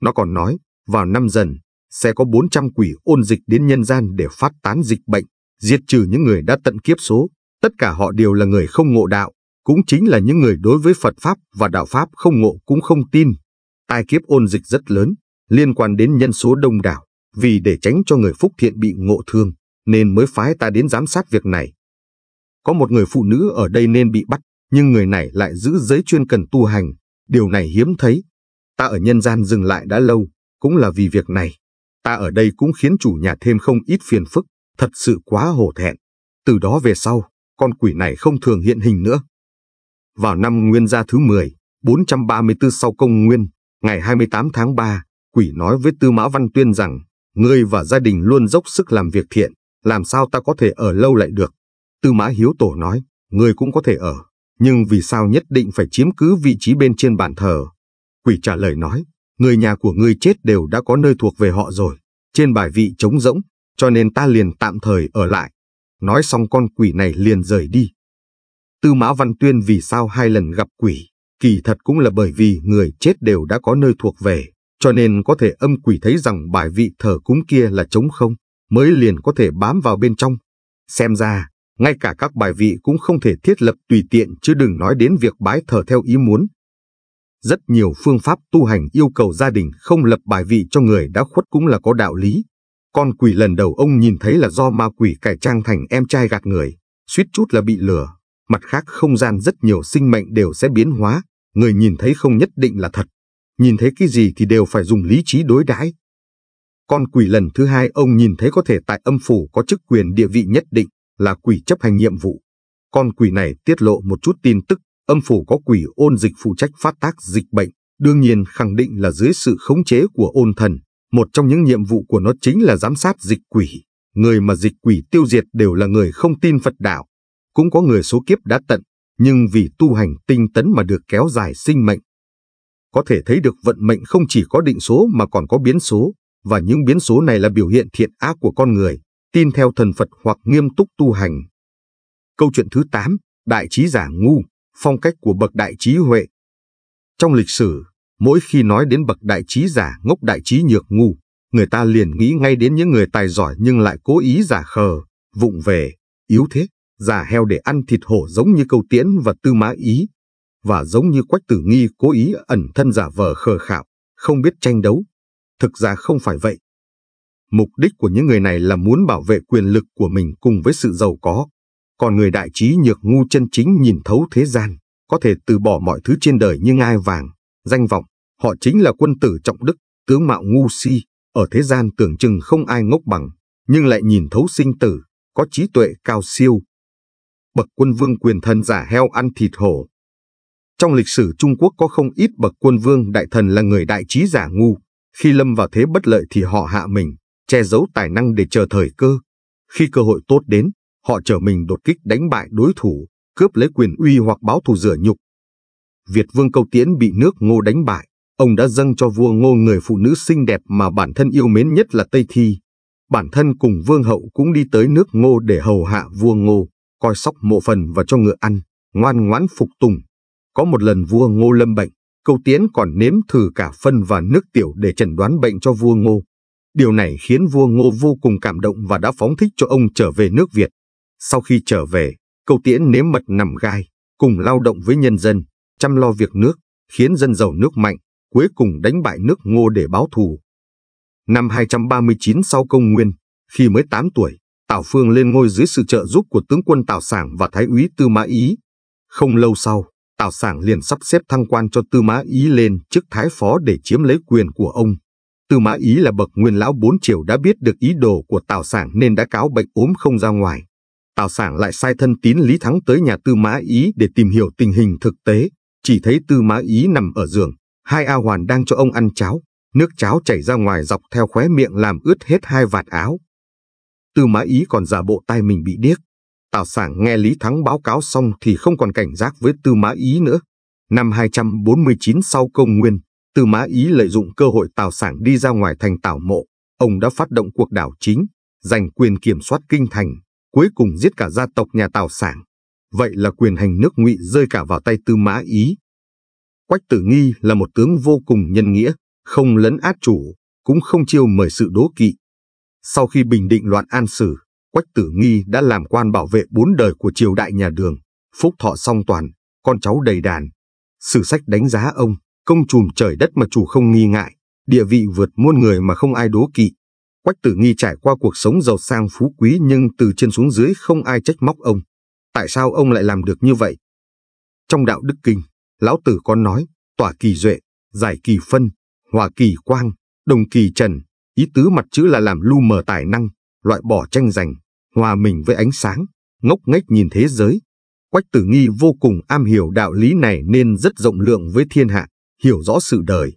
Nó còn nói, vào năm dần, sẽ có 400 quỷ ôn dịch đến nhân gian để phát tán dịch bệnh, diệt trừ những người đã tận kiếp số. Tất cả họ đều là người không ngộ đạo, cũng chính là những người đối với Phật Pháp và Đạo Pháp không ngộ cũng không tin. Tai kiếp ôn dịch rất lớn, liên quan đến nhân số đông đảo, vì để tránh cho người phúc thiện bị ngộ thương, nên mới phái ta đến giám sát việc này. Có một người phụ nữ ở đây nên bị bắt, nhưng người này lại giữ giới chuyên cần tu hành, điều này hiếm thấy. Ta ở nhân gian dừng lại đã lâu, cũng là vì việc này. Ta ở đây cũng khiến chủ nhà thêm không ít phiền phức, thật sự quá hổ thẹn. Từ đó về sau, con quỷ này không thường hiện hình nữa. Vào năm Nguyên gia thứ 10, 434 sau công nguyên, ngày 28 tháng 3, quỷ nói với Tư Mã Văn Tuyên rằng, ngươi và gia đình luôn dốc sức làm việc thiện, làm sao ta có thể ở lâu lại được. Tư Mã Hiếu Tổ nói, ngươi cũng có thể ở, nhưng vì sao nhất định phải chiếm cứ vị trí bên trên bàn thờ? Quỷ trả lời nói, người nhà của ngươi chết đều đã có nơi thuộc về họ rồi, trên bài vị trống rỗng, cho nên ta liền tạm thời ở lại. Nói xong con quỷ này liền rời đi. Tư Mã Văn Tuyên vì sao hai lần gặp quỷ, kỳ thật cũng là bởi vì người chết đều đã có nơi thuộc về, cho nên có thể âm quỷ thấy rằng bài vị thờ cúng kia là trống không, mới liền có thể bám vào bên trong. Xem ra, ngay cả các bài vị cũng không thể thiết lập tùy tiện chứ đừng nói đến việc bái thờ theo ý muốn. Rất nhiều phương pháp tu hành yêu cầu gia đình không lập bài vị cho người đã khuất cũng là có đạo lý. Con quỷ lần đầu ông nhìn thấy là do ma quỷ cải trang thành em trai gạt người, suýt chút là bị lừa. Mặt khác không gian rất nhiều sinh mệnh đều sẽ biến hóa, người nhìn thấy không nhất định là thật. Nhìn thấy cái gì thì đều phải dùng lý trí đối đãi. Con quỷ lần thứ hai ông nhìn thấy có thể tại âm phủ có chức quyền địa vị nhất định, là quỷ chấp hành nhiệm vụ. Con quỷ này tiết lộ một chút tin tức, âm phủ có quỷ ôn dịch phụ trách phát tác dịch bệnh, đương nhiên khẳng định là dưới sự khống chế của ôn thần, Một trong những nhiệm vụ của nó chính là giám sát dịch quỷ. Người mà dịch quỷ tiêu diệt đều là người không tin Phật đạo. Cũng có người số kiếp đã tận, nhưng vì tu hành tinh tấn mà được kéo dài sinh mệnh. Có thể thấy được vận mệnh không chỉ có định số mà còn có biến số, và những biến số này là biểu hiện thiện ác của con người, tin theo thần Phật hoặc nghiêm túc tu hành. Câu chuyện thứ 8, Đại trí giả ngu, phong cách của bậc đại trí huệ. Trong lịch sử, mỗi khi nói đến bậc đại trí giả ngốc đại trí nhược ngu, người ta liền nghĩ ngay đến những người tài giỏi nhưng lại cố ý giả khờ, vụng về, yếu thế, giả heo để ăn thịt hổ giống như câu tiễn và tư mã ý, và giống như quách tử nghi cố ý ẩn thân giả vờ khờ khạo, không biết tranh đấu. Thực ra không phải vậy. Mục đích của những người này là muốn bảo vệ quyền lực của mình cùng với sự giàu có. Còn người đại trí nhược ngu chân chính nhìn thấu thế gian, có thể từ bỏ mọi thứ trên đời như ngai vàng, danh vọng. Họ chính là quân tử trọng đức, tướng mạo ngu si, ở thế gian tưởng chừng không ai ngốc bằng, nhưng lại nhìn thấu sinh tử, có trí tuệ cao siêu. Bậc quân vương quyền thần giả heo ăn thịt hổ. Trong lịch sử Trung Quốc có không ít bậc quân vương đại thần là người đại trí giả ngu, khi lâm vào thế bất lợi thì họ hạ mình, che giấu tài năng để chờ thời cơ. Khi cơ hội tốt đến, họ trở mình đột kích đánh bại đối thủ, cướp lấy quyền uy hoặc báo thù rửa nhục. Việt vương Câu Tiễn bị nước ngô đánh bại, ông đã dâng cho vua ngô người phụ nữ xinh đẹp mà bản thân yêu mến nhất là Tây Thi. Bản thân cùng vương hậu cũng đi tới nước ngô để hầu hạ vua ngô, coi sóc mộ phần và cho ngựa ăn, ngoan ngoãn phục tùng. Có một lần vua ngô lâm bệnh, Câu Tiến còn nếm thử cả phân và nước tiểu để chẩn đoán bệnh cho vua ngô. Điều này khiến vua ngô vô cùng cảm động và đã phóng thích cho ông trở về nước Việt. Sau khi trở về, Câu Tiễn nếm mật nằm gai, cùng lao động với nhân dân, chăm lo việc nước, khiến dân giàu nước mạnh, cuối cùng đánh bại nước ngô để báo thù. Năm 239 sau công nguyên, khi mới 8 tuổi, Tào Phương lên ngôi dưới sự trợ giúp của tướng quân Tào Sảng và Thái úy Tư Mã Ý. Không lâu sau, Tào Sảng liền sắp xếp thăng quan cho Tư Mã Ý lên chức Thái Phó để chiếm lấy quyền của ông. Tư Mã Ý là bậc nguyên lão bốn triều đã biết được ý đồ của Tào Sảng nên đã cáo bệnh ốm không ra ngoài. Tào Sảng lại sai thân tín Lý Thắng tới nhà Tư Mã Ý để tìm hiểu tình hình thực tế, chỉ thấy Tư Mã Ý nằm ở giường, hai A Hoàn đang cho ông ăn cháo, nước cháo chảy ra ngoài dọc theo khóe miệng làm ướt hết hai vạt áo. Tư Mã Ý còn giả bộ tay mình bị điếc. Tào Sảng nghe Lý Thắng báo cáo xong thì không còn cảnh giác với Tư Mã Ý nữa. Năm 249 sau công nguyên, Tư Mã Ý lợi dụng cơ hội Tào Sảng đi ra ngoài thành Tào Mộ, ông đã phát động cuộc đảo chính, giành quyền kiểm soát kinh thành, cuối cùng giết cả gia tộc nhà Tào Sảng. Vậy là quyền hành nước Ngụy rơi cả vào tay Tư Mã Ý. Quách Tử Nghi là một tướng vô cùng nhân nghĩa, không lấn át chủ, cũng không chiêu mời sự đố kỵ. Sau khi bình định loạn an sử, Quách Tử Nghi đã làm quan bảo vệ bốn đời của triều đại nhà Đường, phúc thọ song toàn, con cháu đầy đàn. Sử sách đánh giá ông, công trùm trời đất mà chủ không nghi ngại, địa vị vượt muôn người mà không ai đố kỵ. Quách Tử Nghi trải qua cuộc sống giàu sang phú quý nhưng từ trên xuống dưới không ai trách móc ông. Tại sao ông lại làm được như vậy? Trong đạo đức kinh, Lão Tử có nói, tỏa kỳ duệ, giải kỳ phân, hòa kỳ quang, đồng kỳ trần, ý tứ mặt chữ là làm lu mờ tài năng, loại bỏ tranh giành, hòa mình với ánh sáng, ngốc nghếch nhìn thế giới. Quách tử nghi vô cùng am hiểu đạo lý này nên rất rộng lượng với thiên hạ, hiểu rõ sự đời.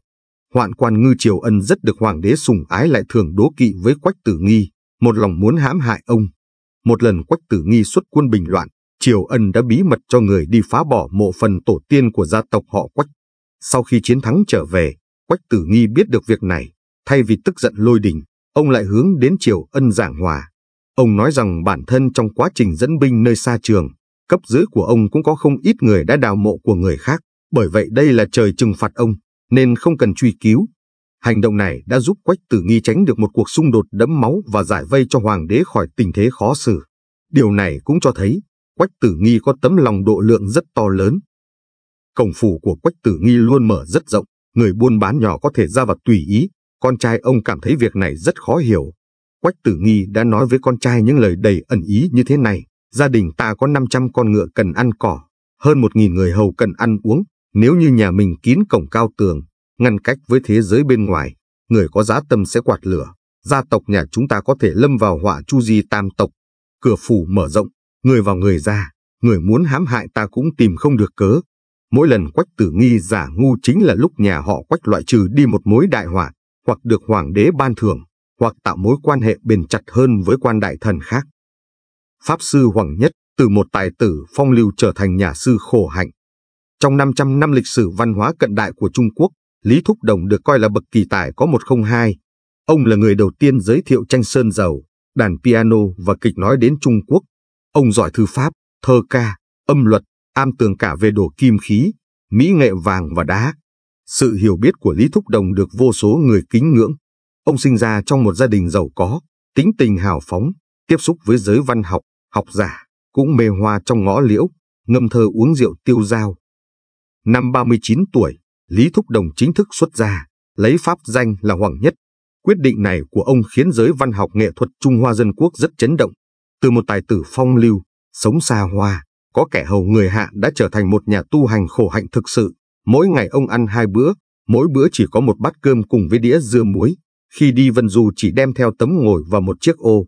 Hoạn quan ngư triều ân rất được hoàng đế sùng ái lại thường đố kỵ với quách tử nghi, một lòng muốn hãm hại ông. Một lần quách tử nghi xuất quân bình loạn, triều ân đã bí mật cho người đi phá bỏ mộ phần tổ tiên của gia tộc họ quách. Sau khi chiến thắng trở về, quách tử nghi biết được việc này, thay vì tức giận lôi đình, ông lại hướng đến triều ân giảng hòa. Ông nói rằng bản thân trong quá trình dẫn binh nơi xa trường, cấp dưới của ông cũng có không ít người đã đào mộ của người khác, bởi vậy đây là trời trừng phạt ông, nên không cần truy cứu. Hành động này đã giúp Quách Tử Nghi tránh được một cuộc xung đột đẫm máu và giải vây cho hoàng đế khỏi tình thế khó xử. Điều này cũng cho thấy Quách Tử Nghi có tấm lòng độ lượng rất to lớn. Cổng phủ của Quách Tử Nghi luôn mở rất rộng, người buôn bán nhỏ có thể ra vào tùy ý, con trai ông cảm thấy việc này rất khó hiểu. Quách Tử Nghi đã nói với con trai những lời đầy ẩn ý như thế này, gia đình ta có 500 con ngựa cần ăn cỏ, hơn 1.000 người hầu cần ăn uống, nếu như nhà mình kín cổng cao tường, ngăn cách với thế giới bên ngoài, người có giá tâm sẽ quạt lửa, gia tộc nhà chúng ta có thể lâm vào họa chu di tam tộc. Cửa phủ mở rộng, người vào người ra, người muốn hãm hại ta cũng tìm không được cớ. Mỗi lần quách tử nghi giả ngu chính là lúc nhà họ quách loại trừ đi một mối đại họa, hoặc được hoàng đế ban thưởng, hoặc tạo mối quan hệ bền chặt hơn với quan đại thần khác. Pháp sư Hoàng Nhất từ một tài tử phong lưu trở thành nhà sư khổ hạnh. Trong 500 năm lịch sử văn hóa cận đại của Trung Quốc, Lý Thúc Đồng được coi là bậc kỳ tài có 102. Ông là người đầu tiên giới thiệu tranh sơn dầu, đàn piano và kịch nói đến Trung Quốc. Ông giỏi thư pháp, thơ ca, âm luật, am tường cả về đồ kim khí, mỹ nghệ vàng và đá. Sự hiểu biết của Lý Thúc Đồng được vô số người kính ngưỡng. Ông sinh ra trong một gia đình giàu có, tính tình hào phóng, tiếp xúc với giới văn học, học giả, cũng mê hoa trong ngõ liễu, ngâm thơ uống rượu tiêu dao. Năm 39 tuổi, Lý Thúc Đồng chính thức xuất gia, lấy pháp danh là Hoàng Nhất. Quyết định này của ông khiến giới văn học nghệ thuật Trung Hoa Dân Quốc rất chấn động. Từ một tài tử phong lưu, sống xa hoa, có kẻ hầu người hạ đã trở thành một nhà tu hành khổ hạnh thực sự. Mỗi ngày ông ăn hai bữa, mỗi bữa chỉ có một bát cơm cùng với đĩa dưa muối. Khi đi vân du chỉ đem theo tấm ngồi và một chiếc ô.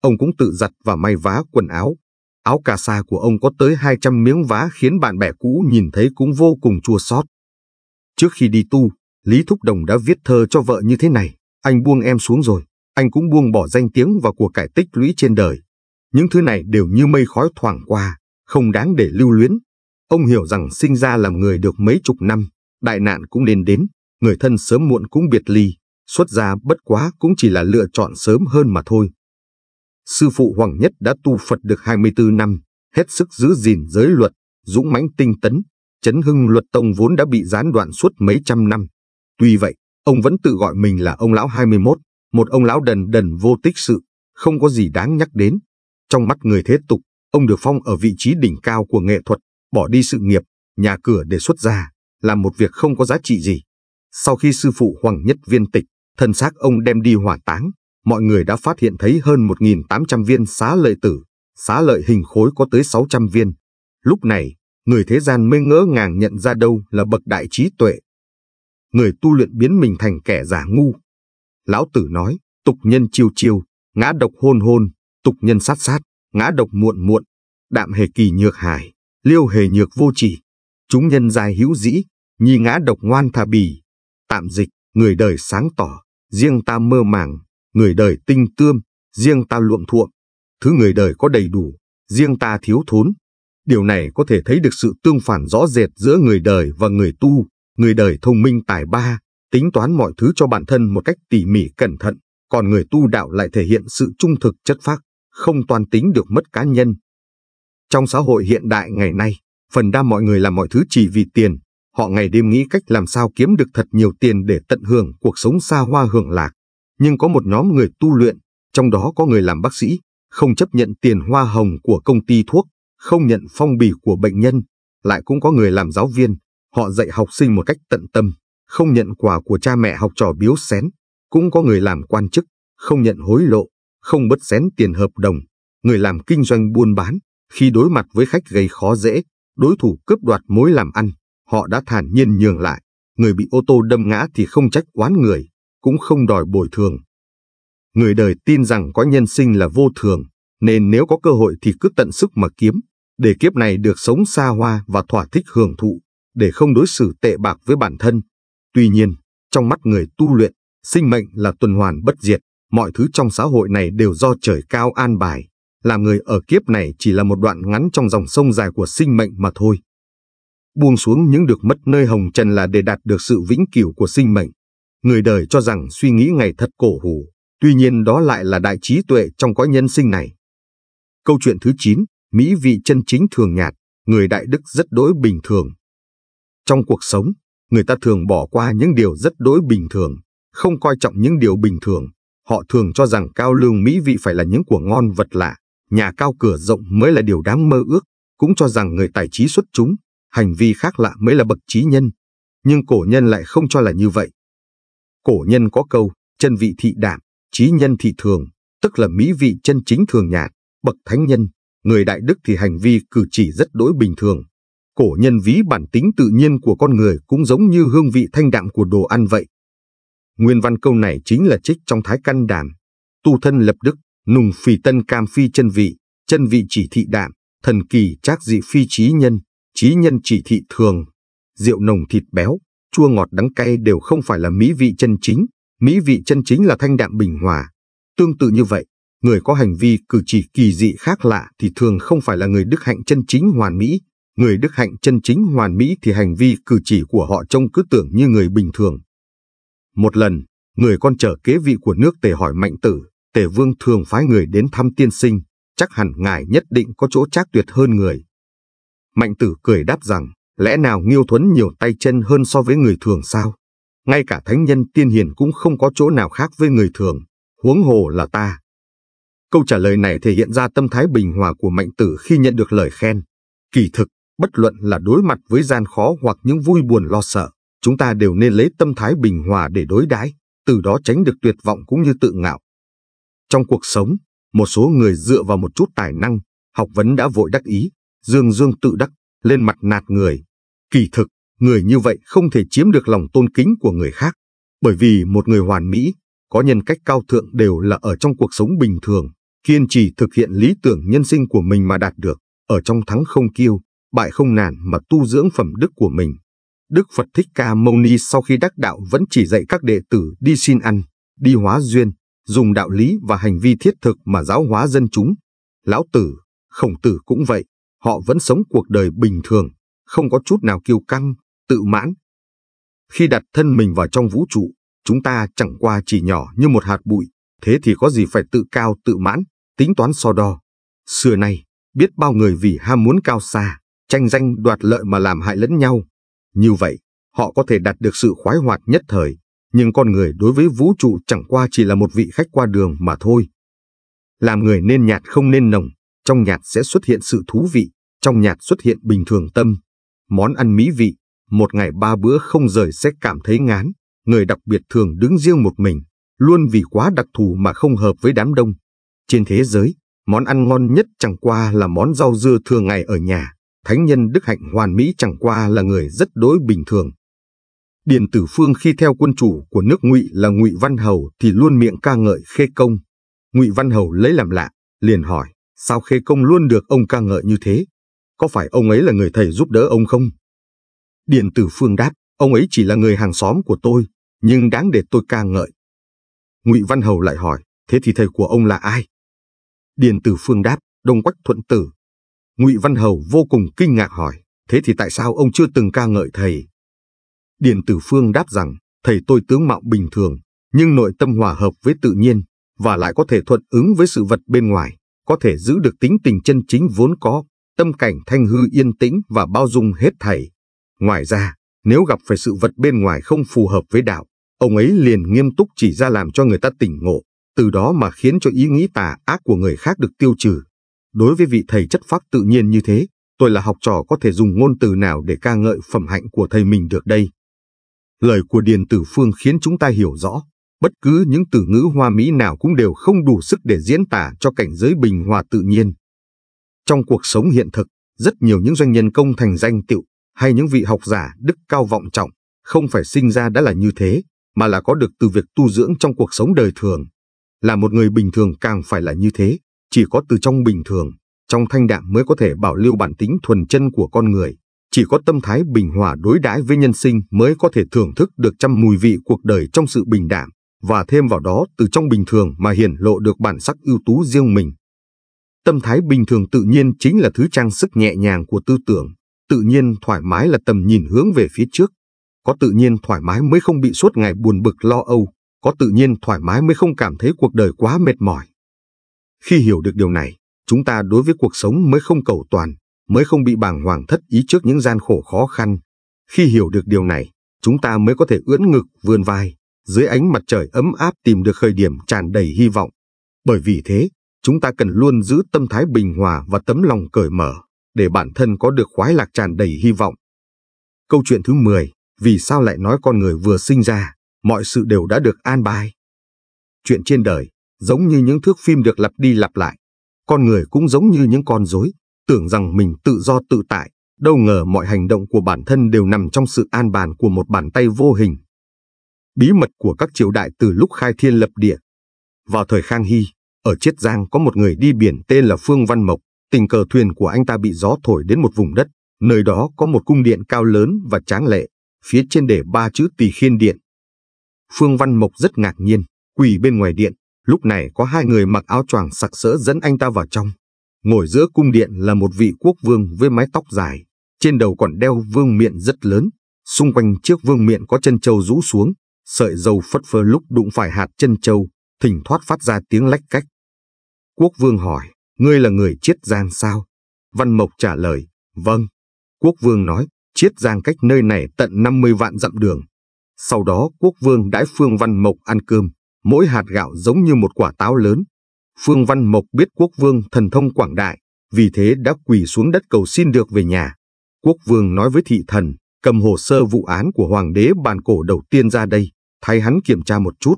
Ông cũng tự giặt và may vá quần áo. Áo cà sa của ông có tới 200 miếng vá khiến bạn bè cũ nhìn thấy cũng vô cùng chua xót. Trước khi đi tu, Lý Thúc Đồng đã viết thơ cho vợ như thế này. Anh buông em xuống rồi, anh cũng buông bỏ danh tiếng và của cải tích lũy trên đời. Những thứ này đều như mây khói thoảng qua, không đáng để lưu luyến. Ông hiểu rằng sinh ra làm người được mấy chục năm, đại nạn cũng nên đến, người thân sớm muộn cũng biệt ly, xuất gia bất quá cũng chỉ là lựa chọn sớm hơn mà thôi. Sư phụ Hoàng Nhất đã tu Phật được 24 năm, hết sức giữ gìn giới luật, dũng mãnh tinh tấn, chấn hưng luật tông vốn đã bị gián đoạn suốt mấy trăm năm. Tuy vậy, ông vẫn tự gọi mình là ông lão 21, một ông lão đần đần vô tích sự, không có gì đáng nhắc đến. Trong mắt người thế tục, ông được phong ở vị trí đỉnh cao của nghệ thuật, bỏ đi sự nghiệp, nhà cửa để xuất gia, làm một việc không có giá trị gì. Sau khi sư phụ Hoàng Nhất viên tịch, thân xác ông đem đi hỏa táng, mọi người đã phát hiện thấy hơn 1.800 viên xá lợi tử, xá lợi hình khối có tới 600 viên. Lúc này, người thế gian mới ngỡ ngàng nhận ra đâu là bậc đại trí tuệ. Người tu luyện biến mình thành kẻ giả ngu. Lão Tử nói, tục nhân chiêu chiêu, ngã độc hôn hôn, tục nhân sát sát, ngã độc muộn muộn, đạm hề kỳ nhược hải, liêu hề nhược vô chỉ. Chúng nhân dài hữu dĩ, nhi ngã độc ngoan thà bì. Tạm dịch, người đời sáng tỏ, riêng ta mơ màng, người đời tinh tươm, riêng ta luộm thuộm. Thứ người đời có đầy đủ, riêng ta thiếu thốn. Điều này có thể thấy được sự tương phản rõ rệt giữa người đời và người tu. Người đời thông minh tài ba, tính toán mọi thứ cho bản thân một cách tỉ mỉ cẩn thận, còn người tu đạo lại thể hiện sự trung thực chất phác, không toàn tính được mất cá nhân. Trong xã hội hiện đại ngày nay, phần đa mọi người làm mọi thứ chỉ vì tiền, họ ngày đêm nghĩ cách làm sao kiếm được thật nhiều tiền để tận hưởng cuộc sống xa hoa hưởng lạc. Nhưng có một nhóm người tu luyện, trong đó có người làm bác sĩ, không chấp nhận tiền hoa hồng của công ty thuốc, không nhận phong bì của bệnh nhân, lại cũng có người làm giáo viên, họ dạy học sinh một cách tận tâm, không nhận quà của cha mẹ học trò biếu xén, cũng có người làm quan chức, không nhận hối lộ, không bất xén tiền hợp đồng, người làm kinh doanh buôn bán, khi đối mặt với khách gây khó dễ, đối thủ cướp đoạt mối làm ăn, họ đã thản nhiên nhường lại, người bị ô tô đâm ngã thì không trách oán người, cũng không đòi bồi thường. Người đời tin rằng có nhân sinh là vô thường, nên nếu có cơ hội thì cứ tận sức mà kiếm, để kiếp này được sống xa hoa và thỏa thích hưởng thụ, để không đối xử tệ bạc với bản thân. Tuy nhiên, trong mắt người tu luyện, sinh mệnh là tuần hoàn bất diệt, mọi thứ trong xã hội này đều do trời cao an bài. Làm người ở kiếp này chỉ là một đoạn ngắn trong dòng sông dài của sinh mệnh mà thôi. Buông xuống những được mất nơi hồng trần là để đạt được sự vĩnh cửu của sinh mệnh. Người đời cho rằng suy nghĩ ngày thật cổ hủ, tuy nhiên đó lại là đại trí tuệ trong cõi nhân sinh này. Câu chuyện thứ 9, Mỹ vị chân chính thường nhạt, người đại đức rất đối bình thường. Trong cuộc sống, người ta thường bỏ qua những điều rất đối bình thường, không coi trọng những điều bình thường. Họ thường cho rằng cao lương mỹ vị phải là những của ngon vật lạ, nhà cao cửa rộng mới là điều đáng mơ ước, cũng cho rằng người tài trí xuất chúng, hành vi khác lạ mới là bậc trí nhân. Nhưng cổ nhân lại không cho là như vậy. Cổ nhân có câu, chân vị thị đảm trí nhân thị thường, tức là mỹ vị chân chính thường nhạt, bậc thánh nhân, người đại đức thì hành vi cử chỉ rất đối bình thường. Cổ nhân ví bản tính tự nhiên của con người cũng giống như hương vị thanh đạm của đồ ăn vậy. Nguyên văn câu này chính là trích trong Thái Căn Đàm. Tu thân lập đức, nùng phì tân cam phi chân vị, chân vị chỉ thị đạm, thần kỳ trác dị phi trí nhân, trí nhân chỉ thị thường. Rượu nồng thịt béo, chua ngọt đắng cay đều không phải là mỹ vị chân chính, Mỹ vị chân chính là thanh đạm bình hòa. Tương tự như vậy, người có hành vi cử chỉ kỳ dị khác lạ thì thường không phải là người đức hạnh chân chính hoàn mỹ. Người đức hạnh chân chính hoàn mỹ thì hành vi cử chỉ của họ trông cứ tưởng như người bình thường. Một lần, người con trở kế vị của nước tề hỏi mạnh tử, tề vương thường phái người đến thăm tiên sinh, chắc hẳn ngài nhất định có chỗ trác tuyệt hơn người. Mạnh tử cười đáp rằng, lẽ nào Nghiêu Thuấn nhiều tay chân hơn so với người thường sao? Ngay cả thánh nhân tiên hiền cũng không có chỗ nào khác với người thường, huống hồ là ta. Câu trả lời này thể hiện ra tâm thái bình hòa của mạnh tử khi nhận được lời khen. Kỳ thực, bất luận là đối mặt với gian khó hoặc những vui buồn lo sợ, chúng ta đều nên lấy tâm thái bình hòa để đối đãi, từ đó tránh được tuyệt vọng cũng như tự ngạo. Trong cuộc sống, một số người dựa vào một chút tài năng, học vấn đã vội đắc ý, dương dương tự đắc, lên mặt nạt người. Kỳ thực, người như vậy không thể chiếm được lòng tôn kính của người khác, bởi vì một người hoàn mỹ, có nhân cách cao thượng đều là ở trong cuộc sống bình thường, kiên trì thực hiện lý tưởng nhân sinh của mình mà đạt được, ở trong thắng không kiêu, bại không nản mà tu dưỡng phẩm đức của mình. Đức Phật Thích Ca Mâu Ni sau khi đắc đạo vẫn chỉ dạy các đệ tử đi xin ăn, đi hóa duyên, dùng đạo lý và hành vi thiết thực mà giáo hóa dân chúng. Lão Tử, Khổng Tử cũng vậy, họ vẫn sống cuộc đời bình thường, không có chút nào kiêu căng, tự mãn. Khi đặt thân mình vào trong vũ trụ, chúng ta chẳng qua chỉ nhỏ như một hạt bụi, thế thì có gì phải tự cao tự mãn, tính toán so đo. Xưa nay, biết bao người vì ham muốn cao xa, tranh danh đoạt lợi mà làm hại lẫn nhau. Như vậy, họ có thể đạt được sự khoái hoạt nhất thời, nhưng con người đối với vũ trụ chẳng qua chỉ là một vị khách qua đường mà thôi. Làm người nên nhạt không nên nồng, trong nhạt sẽ xuất hiện sự thú vị, trong nhạt xuất hiện bình thường tâm. Món ăn mỹ vị, một ngày ba bữa không rời sẽ cảm thấy ngán, người đặc biệt thường đứng riêng một mình, luôn vì quá đặc thù mà không hợp với đám đông. Trên thế giới, món ăn ngon nhất chẳng qua là món rau dưa thường ngày ở nhà, thánh nhân đức hạnh hoàn mỹ chẳng qua là người rất đối bình thường. Điền Tử Phương khi theo quân chủ của nước Ngụy là Ngụy Văn Hầu thì luôn miệng ca ngợi Khê Công. Ngụy Văn Hầu lấy làm lạ, liền hỏi, sao Khê Công luôn được ông ca ngợi như thế? Có phải ông ấy là người thầy giúp đỡ ông không? Điền Tử Phương đáp, ông ấy chỉ là người hàng xóm của tôi, nhưng đáng để tôi ca ngợi. Ngụy Văn Hầu lại hỏi, thế thì thầy của ông là ai? Điền Tử Phương đáp, Đông Quách Thuận Tử. Ngụy Văn Hầu vô cùng kinh ngạc hỏi, thế thì tại sao ông chưa từng ca ngợi thầy? Điền Tử Phương đáp rằng, thầy tôi tướng mạo bình thường, nhưng nội tâm hòa hợp với tự nhiên, và lại có thể thuận ứng với sự vật bên ngoài, có thể giữ được tính tình chân chính vốn có, tâm cảnh thanh hư yên tĩnh và bao dung hết thảy. Ngoài ra, nếu gặp phải sự vật bên ngoài không phù hợp với đạo, ông ấy liền nghiêm túc chỉ ra làm cho người ta tỉnh ngộ, từ đó mà khiến cho ý nghĩ tà ác của người khác được tiêu trừ. Đối với vị thầy chất phác tự nhiên như thế, tôi là học trò có thể dùng ngôn từ nào để ca ngợi phẩm hạnh của thầy mình được đây. Lời của Điền Tử Phương khiến chúng ta hiểu rõ, bất cứ những từ ngữ hoa mỹ nào cũng đều không đủ sức để diễn tả cho cảnh giới bình hòa tự nhiên. Trong cuộc sống hiện thực, rất nhiều những doanh nhân công thành danh tựu hay những vị học giả đức cao vọng trọng không phải sinh ra đã là như thế, mà là có được từ việc tu dưỡng trong cuộc sống đời thường. Là một người bình thường càng phải là như thế, chỉ có từ trong bình thường, trong thanh đạm mới có thể bảo lưu bản tính thuần chân của con người. Chỉ có tâm thái bình hòa đối đãi với nhân sinh mới có thể thưởng thức được trăm mùi vị cuộc đời trong sự bình đạm, và thêm vào đó từ trong bình thường mà hiển lộ được bản sắc ưu tú riêng mình. Tâm thái bình thường tự nhiên chính là thứ trang sức nhẹ nhàng của tư tưởng, tự nhiên thoải mái là tầm nhìn hướng về phía trước. Có tự nhiên thoải mái mới không bị suốt ngày buồn bực lo âu, có tự nhiên thoải mái mới không cảm thấy cuộc đời quá mệt mỏi. Khi hiểu được điều này, chúng ta đối với cuộc sống mới không cầu toàn, mới không bị bàng hoàng thất ý trước những gian khổ khó khăn. Khi hiểu được điều này, chúng ta mới có thể ưỡn ngực vươn vai, dưới ánh mặt trời ấm áp tìm được khởi điểm tràn đầy hy vọng. Bởi vì thế, chúng ta cần luôn giữ tâm thái bình hòa và tấm lòng cởi mở, để bản thân có được khoái lạc tràn đầy hy vọng. Câu chuyện thứ 10, vì sao lại nói con người vừa sinh ra, mọi sự đều đã được an bài. Chuyện trên đời, giống như những thước phim được lặp đi lặp lại. Con người cũng giống như những con rối, tưởng rằng mình tự do tự tại, đâu ngờ mọi hành động của bản thân đều nằm trong sự an bàn của một bàn tay vô hình. Bí mật của các triều đại từ lúc khai thiên lập địa. Vào thời Khang Hy, ở Chiết Giang có một người đi biển tên là Phương Văn Mộc, tình cờ thuyền của anh ta bị gió thổi đến một vùng đất, nơi đó có một cung điện cao lớn và tráng lệ, phía trên để ba chữ Tỳ Khiên Điện. Phương Văn Mộc rất ngạc nhiên, quỳ bên ngoài điện, lúc này có hai người mặc áo choàng sặc sỡ dẫn anh ta vào trong. Ngồi giữa cung điện là một vị quốc vương với mái tóc dài, trên đầu còn đeo vương miện rất lớn, xung quanh chiếc vương miện có chân châu rũ xuống, sợi dầu phất phơ lúc đụng phải hạt chân châu, thỉnh thoát phát ra tiếng lách cách. Quốc vương hỏi, ngươi là người Chiết Giang sao? Văn Mộc trả lời, vâng. Quốc vương nói, Chiết Giang cách nơi này tận 50 vạn dặm đường. Sau đó quốc vương đãi Phương Văn Mộc ăn cơm, mỗi hạt gạo giống như một quả táo lớn. Phương Văn Mộc biết quốc vương thần thông quảng đại, vì thế đã quỳ xuống đất cầu xin được về nhà. Quốc vương nói với thị thần, cầm hồ sơ vụ án của hoàng đế bàn cổ đầu tiên ra đây, thay hắn kiểm tra một chút.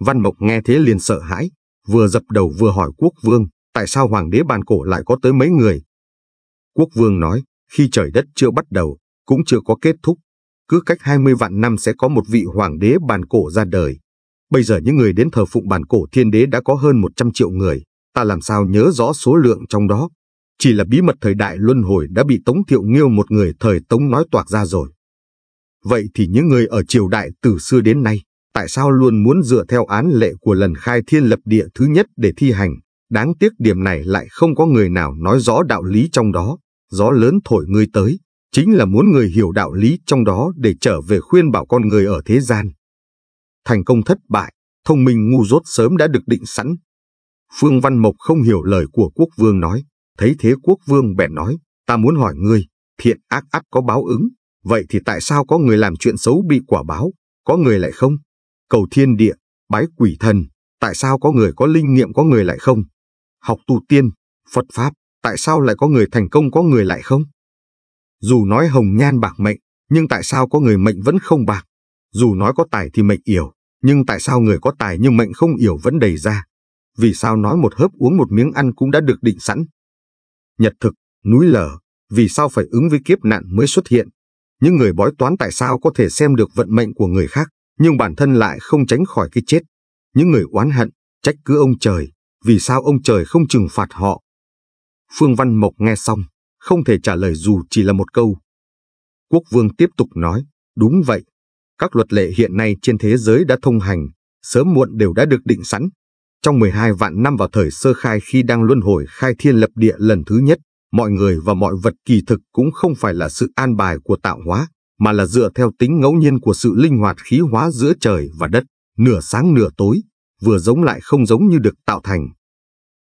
Văn Mộc nghe thế liền sợ hãi, vừa dập đầu vừa hỏi quốc vương, tại sao hoàng đế bàn cổ lại có tới mấy người? Quốc vương nói, khi trời đất chưa bắt đầu, cũng chưa có kết thúc, cứ cách 20 vạn năm sẽ có một vị hoàng đế bàn cổ ra đời. Bây giờ những người đến thờ phụng bàn cổ thiên đế đã có hơn 100 triệu người, ta làm sao nhớ rõ số lượng trong đó. Chỉ là bí mật thời đại luân hồi đã bị Tống Thiệu Nghiêu một người thời Tống nói toạc ra rồi. Vậy thì những người ở triều đại từ xưa đến nay, tại sao luôn muốn dựa theo án lệ của lần khai thiên lập địa thứ nhất để thi hành? Đáng tiếc điểm này lại không có người nào nói rõ đạo lý trong đó, gió lớn thổi người tới, chính là muốn người hiểu đạo lý trong đó để trở về khuyên bảo con người ở thế gian. Thành công thất bại, thông minh ngu dốt sớm đã được định sẵn. Phương Văn Mộc không hiểu lời của quốc vương nói, thấy thế quốc vương bèn nói, ta muốn hỏi ngươi, thiện ác ắt có báo ứng, vậy thì tại sao có người làm chuyện xấu bị quả báo, có người lại không? Cầu thiên địa, bái quỷ thần, tại sao có người có linh nghiệm có người lại không? Học tu tiên, Phật Pháp, tại sao lại có người thành công có người lại không? Dù nói hồng nhan bạc mệnh, nhưng tại sao có người mệnh vẫn không bạc? Dù nói có tài thì mệnh yểu, nhưng tại sao người có tài nhưng mệnh không yểu vẫn đầy ra? Vì sao nói một hớp uống một miếng ăn cũng đã được định sẵn? Nhật thực, núi lở, vì sao phải ứng với kiếp nạn mới xuất hiện? Những người bói toán tại sao có thể xem được vận mệnh của người khác, nhưng bản thân lại không tránh khỏi cái chết? Những người oán hận, trách cứ ông trời, vì sao ông trời không trừng phạt họ? Phương Văn Mộc nghe xong, không thể trả lời dù chỉ là một câu. Quốc vương tiếp tục nói, đúng vậy, các luật lệ hiện nay trên thế giới đã thông hành, sớm muộn đều đã được định sẵn. Trong 12 vạn năm vào thời sơ khai khi đang luân hồi khai thiên lập địa lần thứ nhất, mọi người và mọi vật kỳ thực cũng không phải là sự an bài của tạo hóa, mà là dựa theo tính ngẫu nhiên của sự linh hoạt khí hóa giữa trời và đất, nửa sáng nửa tối, vừa giống lại không giống như được tạo thành.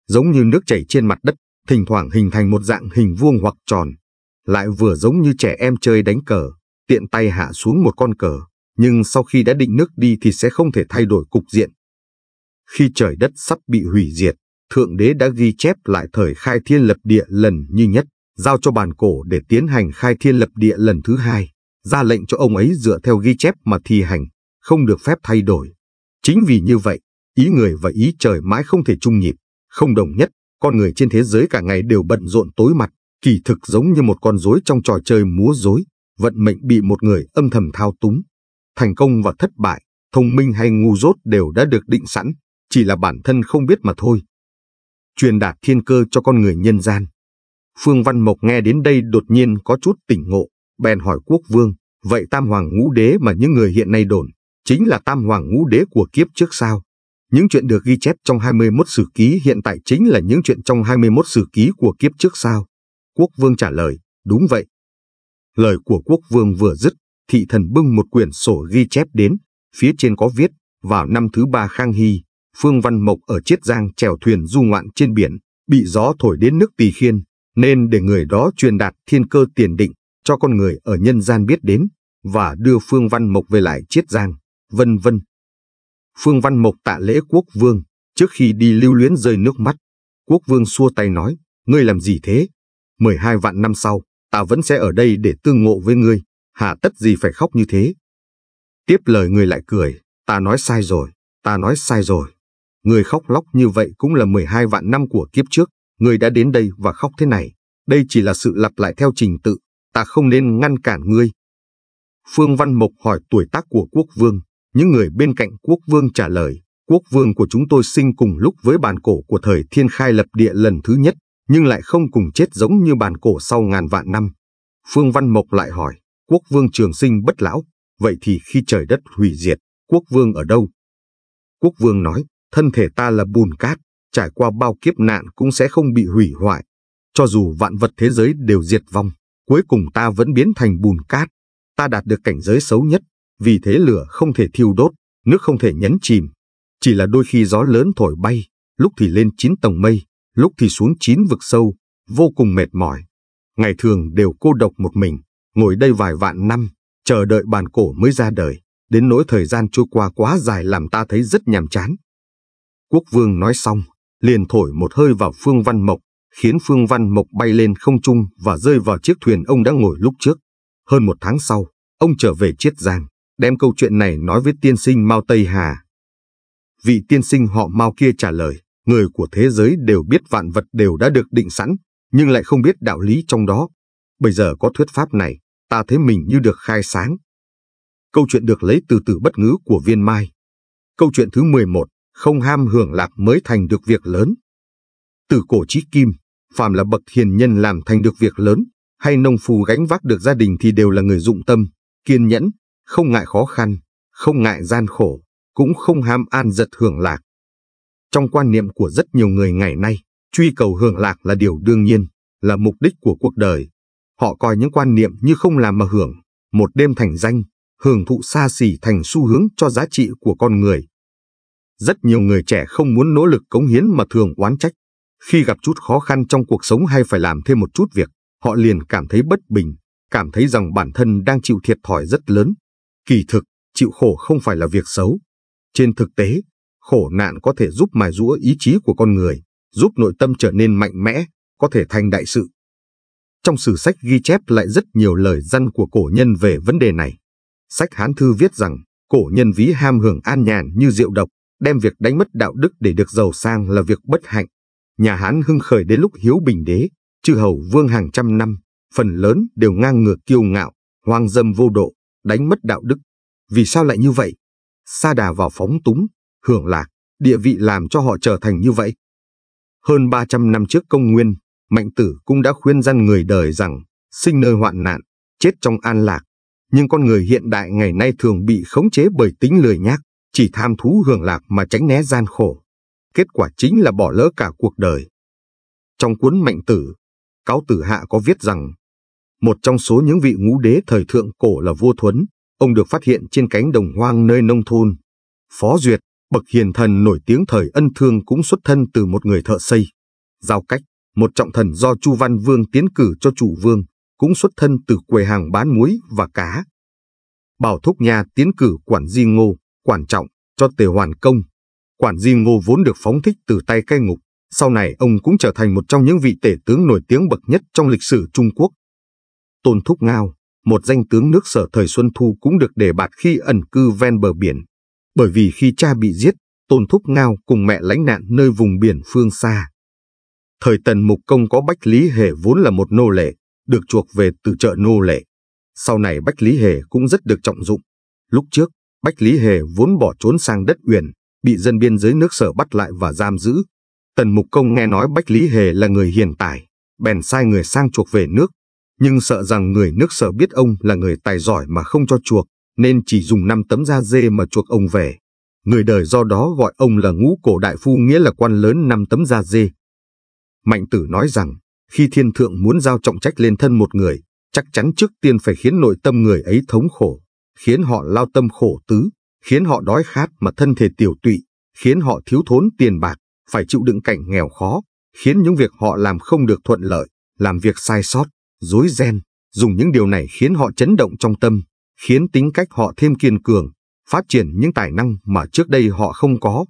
Giống như nước chảy trên mặt đất, thỉnh thoảng hình thành một dạng hình vuông hoặc tròn, lại vừa giống như trẻ em chơi đánh cờ, tiện tay hạ xuống một con cờ, nhưng sau khi đã định nước đi thì sẽ không thể thay đổi cục diện. Khi trời đất sắp bị hủy diệt, Thượng Đế đã ghi chép lại thời khai thiên lập địa lần như nhất, giao cho bàn cổ để tiến hành khai thiên lập địa lần thứ hai, ra lệnh cho ông ấy dựa theo ghi chép mà thi hành, không được phép thay đổi. Chính vì như vậy, ý người và ý trời mãi không thể chung nhịp, không đồng nhất, con người trên thế giới cả ngày đều bận rộn tối mặt, kỳ thực giống như một con rối trong trò chơi múa rối, vận mệnh bị một người âm thầm thao túng. Thành công và thất bại, thông minh hay ngu dốt đều đã được định sẵn, chỉ là bản thân không biết mà thôi. Truyền đạt thiên cơ cho con người nhân gian. Phương Văn Mộc nghe đến đây đột nhiên có chút tỉnh ngộ, bèn hỏi quốc vương, vậy tam hoàng ngũ đế mà những người hiện nay đồn, chính là tam hoàng ngũ đế của kiếp trước sao? Những chuyện được ghi chép trong 21 sử ký hiện tại chính là những chuyện trong 21 sử ký của kiếp trước sao? Quốc vương trả lời, đúng vậy. Lời của quốc vương vừa dứt, thị thần bưng một quyển sổ ghi chép đến, phía trên có viết, vào năm thứ ba Khang Hy, Phương Văn Mộc ở Chiết Giang chèo thuyền du ngoạn trên biển, bị gió thổi đến nước Tỳ Khiên, nên để người đó truyền đạt thiên cơ tiền định cho con người ở nhân gian biết đến và đưa Phương Văn Mộc về lại Chiết Giang, vân vân. Phương Văn Mộc tạ lễ quốc vương, trước khi đi lưu luyến rơi nước mắt. Quốc vương xua tay nói, ngươi làm gì thế? 12 vạn năm sau, ta vẫn sẽ ở đây để tương ngộ với ngươi, hạ tất gì phải khóc như thế. Tiếp lời người lại cười, ta nói sai rồi, ta nói sai rồi. Người khóc lóc như vậy cũng là 12 vạn năm của kiếp trước, người đã đến đây và khóc thế này. Đây chỉ là sự lặp lại theo trình tự, ta không nên ngăn cản ngươi. Phương Văn Mộc hỏi tuổi tác của quốc vương, những người bên cạnh quốc vương trả lời, quốc vương của chúng tôi sinh cùng lúc với bàn cổ của thời thiên khai lập địa lần thứ nhất, nhưng lại không cùng chết giống như bàn cổ sau ngàn vạn năm. Phương Văn Mộc lại hỏi, quốc vương trường sinh bất lão, vậy thì khi trời đất hủy diệt, Quốc vương ở đâu? Quốc vương nói, thân thể ta là bùn cát, trải qua bao kiếp nạn cũng sẽ không bị hủy hoại. Cho dù vạn vật thế giới đều diệt vong, cuối cùng ta vẫn biến thành bùn cát. Ta đạt được cảnh giới xấu nhất, vì thế lửa không thể thiêu đốt, nước không thể nhấn chìm. Chỉ là đôi khi gió lớn thổi bay, lúc thì lên chín tầng mây, lúc thì xuống chín vực sâu, vô cùng mệt mỏi. Ngày thường đều cô độc một mình, ngồi đây vài vạn năm, chờ đợi bàn cổ mới ra đời, đến nỗi thời gian trôi qua quá dài làm ta thấy rất nhàm chán. Quốc vương nói xong, liền thổi một hơi vào Phương Văn Mộc, khiến Phương Văn Mộc bay lên không trung và rơi vào chiếc thuyền ông đã ngồi lúc trước. Hơn một tháng sau, ông trở về Chiết Giang, đem câu chuyện này nói với tiên sinh Mao Tây Hà. Vị tiên sinh họ Mao kia trả lời, người của thế giới đều biết vạn vật đều đã được định sẵn, nhưng lại không biết đạo lý trong đó. Bây giờ có thuyết pháp này, ta thấy mình như được khai sáng. Câu chuyện được lấy từ từ bất ngữ của viên mai. Câu chuyện thứ 11, không ham hưởng lạc mới thành được việc lớn. Từ cổ chí kim, phàm là bậc hiền nhân làm thành được việc lớn, hay nông phu gánh vác được gia đình thì đều là người dụng tâm, kiên nhẫn, không ngại khó khăn, không ngại gian khổ, cũng không ham an giật hưởng lạc. Trong quan niệm của rất nhiều người ngày nay, truy cầu hưởng lạc là điều đương nhiên, là mục đích của cuộc đời. Họ coi những quan niệm như không làm mà hưởng, một đêm thành danh, hưởng thụ xa xỉ thành xu hướng cho giá trị của con người. Rất nhiều người trẻ không muốn nỗ lực cống hiến mà thường oán trách. Khi gặp chút khó khăn trong cuộc sống hay phải làm thêm một chút việc, họ liền cảm thấy bất bình, cảm thấy rằng bản thân đang chịu thiệt thòi rất lớn. Kỳ thực, chịu khổ không phải là việc xấu. Trên thực tế, khổ nạn có thể giúp mài rũa ý chí của con người, giúp nội tâm trở nên mạnh mẽ, có thể thành đại sự. Trong sử sách ghi chép lại rất nhiều lời dân của cổ nhân về vấn đề này. Sách Hán Thư viết rằng, cổ nhân ví ham hưởng an nhàn như rượu độc, đem việc đánh mất đạo đức để được giàu sang là việc bất hạnh. Nhà Hán hưng khởi đến lúc hiếu bình đế, chư hầu vương hàng trăm năm, phần lớn đều ngang ngược kiêu ngạo, hoang dâm vô độ, đánh mất đạo đức. Vì sao lại như vậy? Sa đà vào phóng túng, hưởng lạc, địa vị làm cho họ trở thành như vậy. Hơn 300 năm trước công nguyên, Mạnh Tử cũng đã khuyên dân người đời rằng sinh nơi hoạn nạn, chết trong an lạc. Nhưng con người hiện đại ngày nay thường bị khống chế bởi tính lười nhác, chỉ tham thú hưởng lạc mà tránh né gian khổ. Kết quả chính là bỏ lỡ cả cuộc đời. Trong cuốn Mạnh Tử, Cáo Tử Hạ có viết rằng, một trong số những vị ngũ đế thời thượng cổ là vua Thuấn, ông được phát hiện trên cánh đồng hoang nơi nông thôn. Phó Duyệt, bậc hiền thần nổi tiếng thời ân thương cũng xuất thân từ một người thợ xây. Giao cách, một trọng thần do Chu Văn Vương tiến cử cho chủ vương, cũng xuất thân từ quầy hàng bán muối và cá. Bảo Thúc Nha tiến cử quản di ngô, quản trọng, cho Tề Hoàn Công. Quản di ngô vốn được phóng thích từ tay cai ngục, sau này ông cũng trở thành một trong những vị tể tướng nổi tiếng bậc nhất trong lịch sử Trung Quốc. Tôn Thúc Ngao, một danh tướng nước sở thời Xuân Thu cũng được đề bạt khi ẩn cư ven bờ biển. Bởi vì khi cha bị giết, Tôn Thúc Ngao cùng mẹ lánh nạn nơi vùng biển phương xa. Thời Tần Mục Công có Bách Lý Hề vốn là một nô lệ, được chuộc về từ chợ nô lệ. Sau này Bách Lý Hề cũng rất được trọng dụng. Lúc trước, Bách Lý Hề vốn bỏ trốn sang đất Uyển, bị dân biên giới nước sở bắt lại và giam giữ. Tần Mục Công nghe nói Bách Lý Hề là người hiền tài, bèn sai người sang chuộc về nước, nhưng sợ rằng người nước sở biết ông là người tài giỏi mà không cho chuộc, nên chỉ dùng năm tấm da dê mà chuộc ông về. Người đời do đó gọi ông là ngũ cổ đại phu nghĩa là quan lớn năm tấm da dê. Mạnh tử nói rằng, khi thiên thượng muốn giao trọng trách lên thân một người, chắc chắn trước tiên phải khiến nội tâm người ấy thống khổ, khiến họ lao tâm khổ tứ, khiến họ đói khát mà thân thể tiểu tụy, khiến họ thiếu thốn tiền bạc, phải chịu đựng cảnh nghèo khó, khiến những việc họ làm không được thuận lợi, làm việc sai sót, dối ren, dùng những điều này khiến họ chấn động trong tâm, khiến tính cách họ thêm kiên cường, phát triển những tài năng mà trước đây họ không có.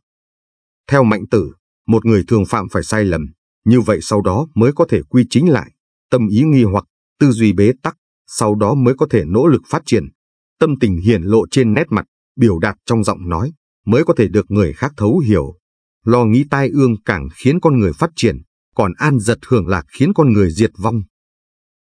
Theo mạnh tử, một người thường phạm phải sai lầm, như vậy sau đó mới có thể quy chính lại, tâm ý nghi hoặc, tư duy bế tắc, sau đó mới có thể nỗ lực phát triển. Tâm tình hiển lộ trên nét mặt, biểu đạt trong giọng nói, mới có thể được người khác thấu hiểu. Lo nghĩ tai ương càng khiến con người phát triển, còn an giật hưởng lạc khiến con người diệt vong.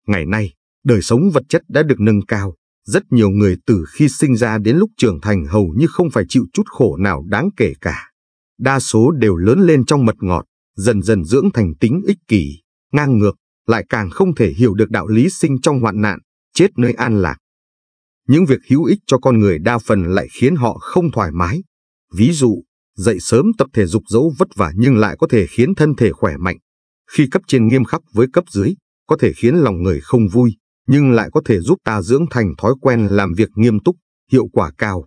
Ngày nay, đời sống vật chất đã được nâng cao, rất nhiều người từ khi sinh ra đến lúc trưởng thành hầu như không phải chịu chút khổ nào đáng kể cả. Đa số đều lớn lên trong mật ngọt, dần dần dưỡng thành tính ích kỷ, ngang ngược, lại càng không thể hiểu được đạo lý sinh trong hoạn nạn, chết nơi an lạc. những việc hữu ích cho con người đa phần lại khiến họ không thoải mái. Ví dụ, dậy sớm tập thể dục dẫu vất vả nhưng lại có thể khiến thân thể khỏe mạnh. Khi cấp trên nghiêm khắc với cấp dưới, có thể khiến lòng người không vui, nhưng lại có thể giúp ta dưỡng thành thói quen làm việc nghiêm túc, hiệu quả cao.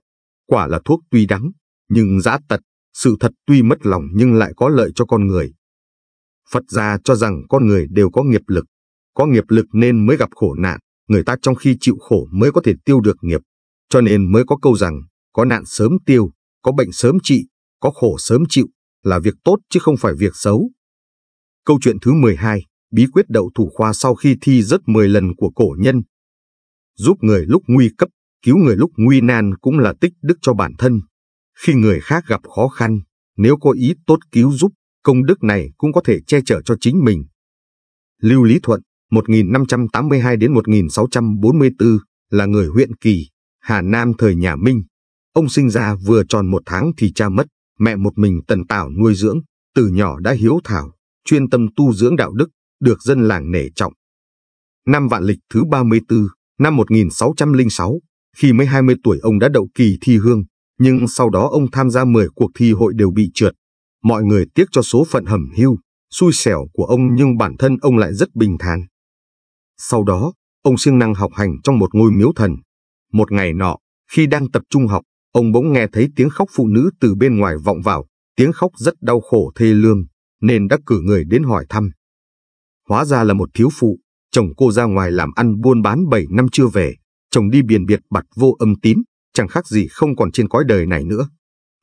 Quả là thuốc tuy đắng, nhưng giã tật, sự thật tuy mất lòng nhưng lại có lợi cho con người. Phật gia cho rằng con người đều có nghiệp lực, có nghiệp lực nên mới gặp khổ nạn, người ta trong khi chịu khổ mới có thể tiêu được nghiệp, cho nên mới có câu rằng, có nạn sớm tiêu, có bệnh sớm trị, có khổ sớm chịu, là việc tốt chứ không phải việc xấu. Câu chuyện thứ 12, bí quyết đậu thủ khoa sau khi thi rất 10 lần của cổ nhân. Giúp người lúc nguy cấp, cứu người lúc nguy nan cũng là tích đức cho bản thân. Khi người khác gặp khó khăn, nếu có ý tốt cứu giúp, công đức này cũng có thể che chở cho chính mình. Lưu Lý Thuận, 1582 đến 1644, là người huyện Kỳ, Hà Nam thời nhà Minh. Ông sinh ra vừa tròn một tháng thì cha mất, mẹ một mình tần tảo nuôi dưỡng, từ nhỏ đã hiếu thảo, chuyên tâm tu dưỡng đạo đức, được dân làng nể trọng. Năm vạn lịch thứ 34, năm 1606, khi mới 20 tuổi ông đã đậu kỳ thi hương, nhưng sau đó ông tham gia 10 cuộc thi hội đều bị trượt. Mọi người tiếc cho số phận hầm hưu, xui xẻo của ông nhưng bản thân ông lại rất bình thản. Sau đó, ông siêng năng học hành trong một ngôi miếu thần. Một ngày nọ, khi đang tập trung học, ông bỗng nghe thấy tiếng khóc phụ nữ từ bên ngoài vọng vào, tiếng khóc rất đau khổ thê lương, nên đã cử người đến hỏi thăm. Hóa ra là một thiếu phụ, chồng cô ra ngoài làm ăn buôn bán 7 năm chưa về, chồng đi biển biệt bặt vô âm tín, chẳng khác gì không còn trên cõi đời này nữa.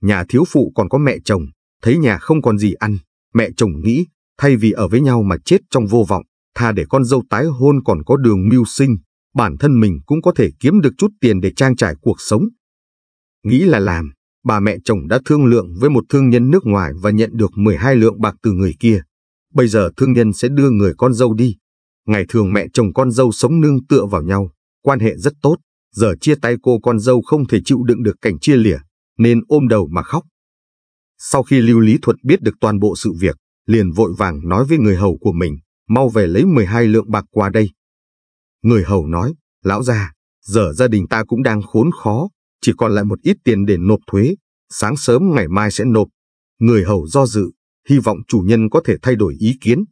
Nhà thiếu phụ còn có mẹ chồng, thấy nhà không còn gì ăn, mẹ chồng nghĩ, thay vì ở với nhau mà chết trong vô vọng, tha để con dâu tái hôn còn có đường mưu sinh, bản thân mình cũng có thể kiếm được chút tiền để trang trải cuộc sống. Nghĩ là làm, bà mẹ chồng đã thương lượng với một thương nhân nước ngoài và nhận được 12 lượng bạc từ người kia. Bây giờ thương nhân sẽ đưa người con dâu đi. Ngày thường mẹ chồng con dâu sống nương tựa vào nhau, quan hệ rất tốt. Giờ chia tay cô con dâu không thể chịu đựng được cảnh chia lìa, nên ôm đầu mà khóc. Sau khi Lưu Lý Thuật biết được toàn bộ sự việc, liền vội vàng nói với người hầu của mình, mau về lấy 12 lượng bạc qua đây. Người hầu nói, lão già, giờ gia đình ta cũng đang khốn khó, chỉ còn lại một ít tiền để nộp thuế, sáng sớm ngày mai sẽ nộp. Người hầu do dự, hy vọng chủ nhân có thể thay đổi ý kiến.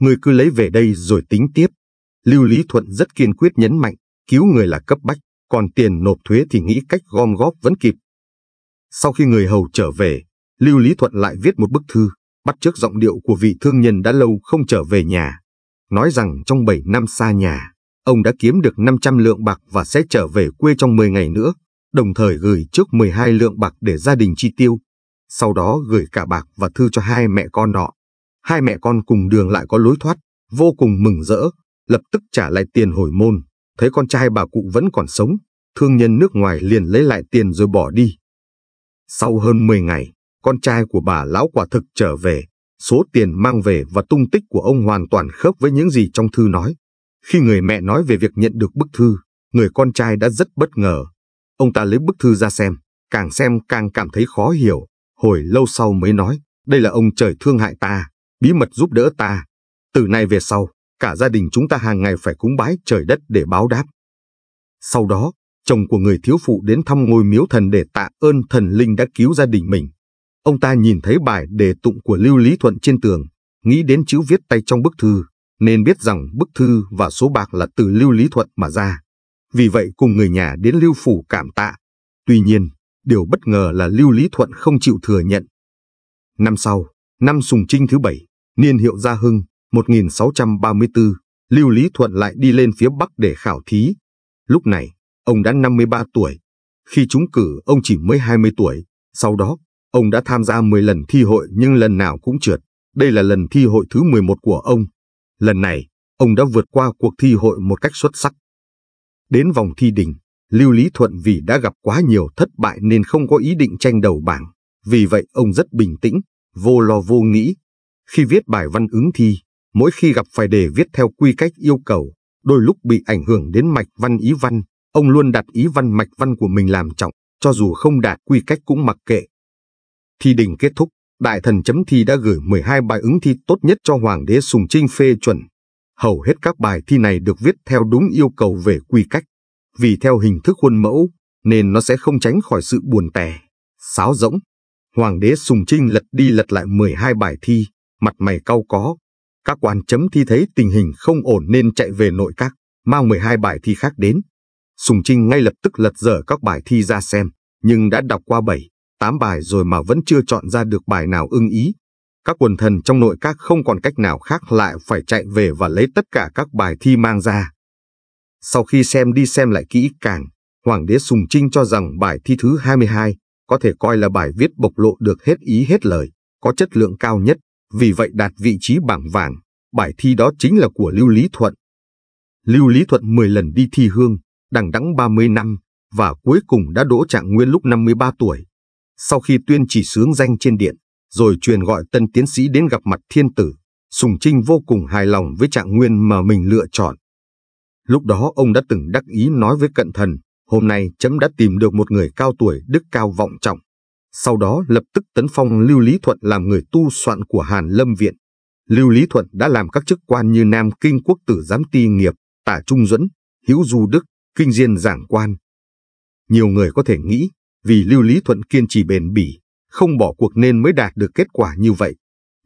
Người cứ lấy về đây rồi tính tiếp. Lưu Lý Thuận rất kiên quyết nhấn mạnh, cứu người là cấp bách, còn tiền nộp thuế thì nghĩ cách gom góp vẫn kịp. Sau khi người hầu trở về, Lưu Lý Thuận lại viết một bức thư, bắt chước giọng điệu của vị thương nhân đã lâu không trở về nhà. Nói rằng trong 7 năm xa nhà, ông đã kiếm được 500 lượng bạc và sẽ trở về quê trong 10 ngày nữa, đồng thời gửi trước 12 lượng bạc để gia đình chi tiêu. Sau đó gửi cả bạc và thư cho hai mẹ con nọ. Hai mẹ con cùng đường lại có lối thoát, vô cùng mừng rỡ, lập tức trả lại tiền hồi môn. Thấy con trai bà cụ vẫn còn sống, thương nhân nước ngoài liền lấy lại tiền rồi bỏ đi. Sau hơn 10 ngày, con trai của bà lão quả thực trở về, số tiền mang về và tung tích của ông hoàn toàn khớp với những gì trong thư nói. Khi người mẹ nói về việc nhận được bức thư, người con trai đã rất bất ngờ. Ông ta lấy bức thư ra xem, càng xem càng cảm thấy khó hiểu, hồi lâu sau mới nói, đây là ông trời thương hại ta, bí mật giúp đỡ ta. Từ nay về sau, cả gia đình chúng ta hàng ngày phải cúng bái trời đất để báo đáp. Sau đó, chồng của người thiếu phụ đến thăm ngôi miếu thần để tạ ơn thần linh đã cứu gia đình mình. Ông ta nhìn thấy bài đề tụng của Lưu Lý Thuận trên tường, nghĩ đến chữ viết tay trong bức thư, nên biết rằng bức thư và số bạc là từ Lưu Lý Thuận mà ra. Vì vậy cùng người nhà đến Lưu Phủ cảm tạ. Tuy nhiên, điều bất ngờ là Lưu Lý Thuận không chịu thừa nhận. Năm sau, năm Sùng Trinh thứ bảy, niên hiệu Gia Hưng, 1634, Lưu Lý Thuận lại đi lên phía Bắc để khảo thí. Lúc này, ông đã 53 tuổi. Khi trúng cử, ông chỉ mới 20 tuổi. Sau đó, ông đã tham gia 10 lần thi hội nhưng lần nào cũng trượt. Đây là lần thi hội thứ 11 của ông. Lần này, ông đã vượt qua cuộc thi hội một cách xuất sắc. Đến vòng thi đình, Lưu Lý Thuận vì đã gặp quá nhiều thất bại nên không có ý định tranh đầu bảng. Vì vậy ông rất bình tĩnh, vô lo vô nghĩ. Khi viết bài văn ứng thi, mỗi khi gặp phải đề viết theo quy cách yêu cầu, đôi lúc bị ảnh hưởng đến mạch văn ý văn, ông luôn đặt ý văn mạch văn của mình làm trọng, cho dù không đạt quy cách cũng mặc kệ. Thi đình kết thúc, đại thần chấm thi đã gửi 12 bài ứng thi tốt nhất cho Hoàng đế Sùng Trinh phê chuẩn. Hầu hết các bài thi này được viết theo đúng yêu cầu về quy cách vì theo hình thức khuôn mẫu nên nó sẽ không tránh khỏi sự buồn tẻ, sáo rỗng. Hoàng đế Sùng Trinh lật đi lật lại 12 bài thi, mặt mày cau có. Các quan chấm thi thấy tình hình không ổn nên chạy về nội các, mang 12 bài thi khác đến. Sùng Trinh ngay lập tức lật dở các bài thi ra xem, nhưng đã đọc qua 7, 8 bài rồi mà vẫn chưa chọn ra được bài nào ưng ý. Các quần thần trong nội các không còn cách nào khác lại phải chạy về và lấy tất cả các bài thi mang ra. Sau khi xem đi xem lại kỹ càng, Hoàng đế Sùng Trinh cho rằng bài thi thứ 22 có thể coi là bài viết bộc lộ được hết ý hết lời, có chất lượng cao nhất, vì vậy đạt vị trí bảng vàng. Bài thi đó chính là của Lưu Lý Thuận. Lưu Lý Thuận 10 lần đi thi hương, đằng đẵng 30 năm, và cuối cùng đã đỗ trạng nguyên lúc 53 tuổi. Sau khi tuyên chỉ sướng danh trên điện, rồi truyền gọi tân tiến sĩ đến gặp mặt thiên tử, Sùng Trinh vô cùng hài lòng với trạng nguyên mà mình lựa chọn. Lúc đó ông đã từng đắc ý nói với cận thần, hôm nay chấm đã tìm được một người cao tuổi đức cao vọng trọng. Sau đó lập tức tấn phong Lưu Lý Thuận làm người tu soạn của Hàn Lâm Viện. Lưu Lý Thuận đã làm các chức quan như Nam Kinh Quốc tử giám ti nghiệp, tả Trung Duẫn, Hữu Du Đức, Kinh Diên giảng quan. Nhiều người có thể nghĩ, vì Lưu Lý Thuận kiên trì bền bỉ, không bỏ cuộc nên mới đạt được kết quả như vậy.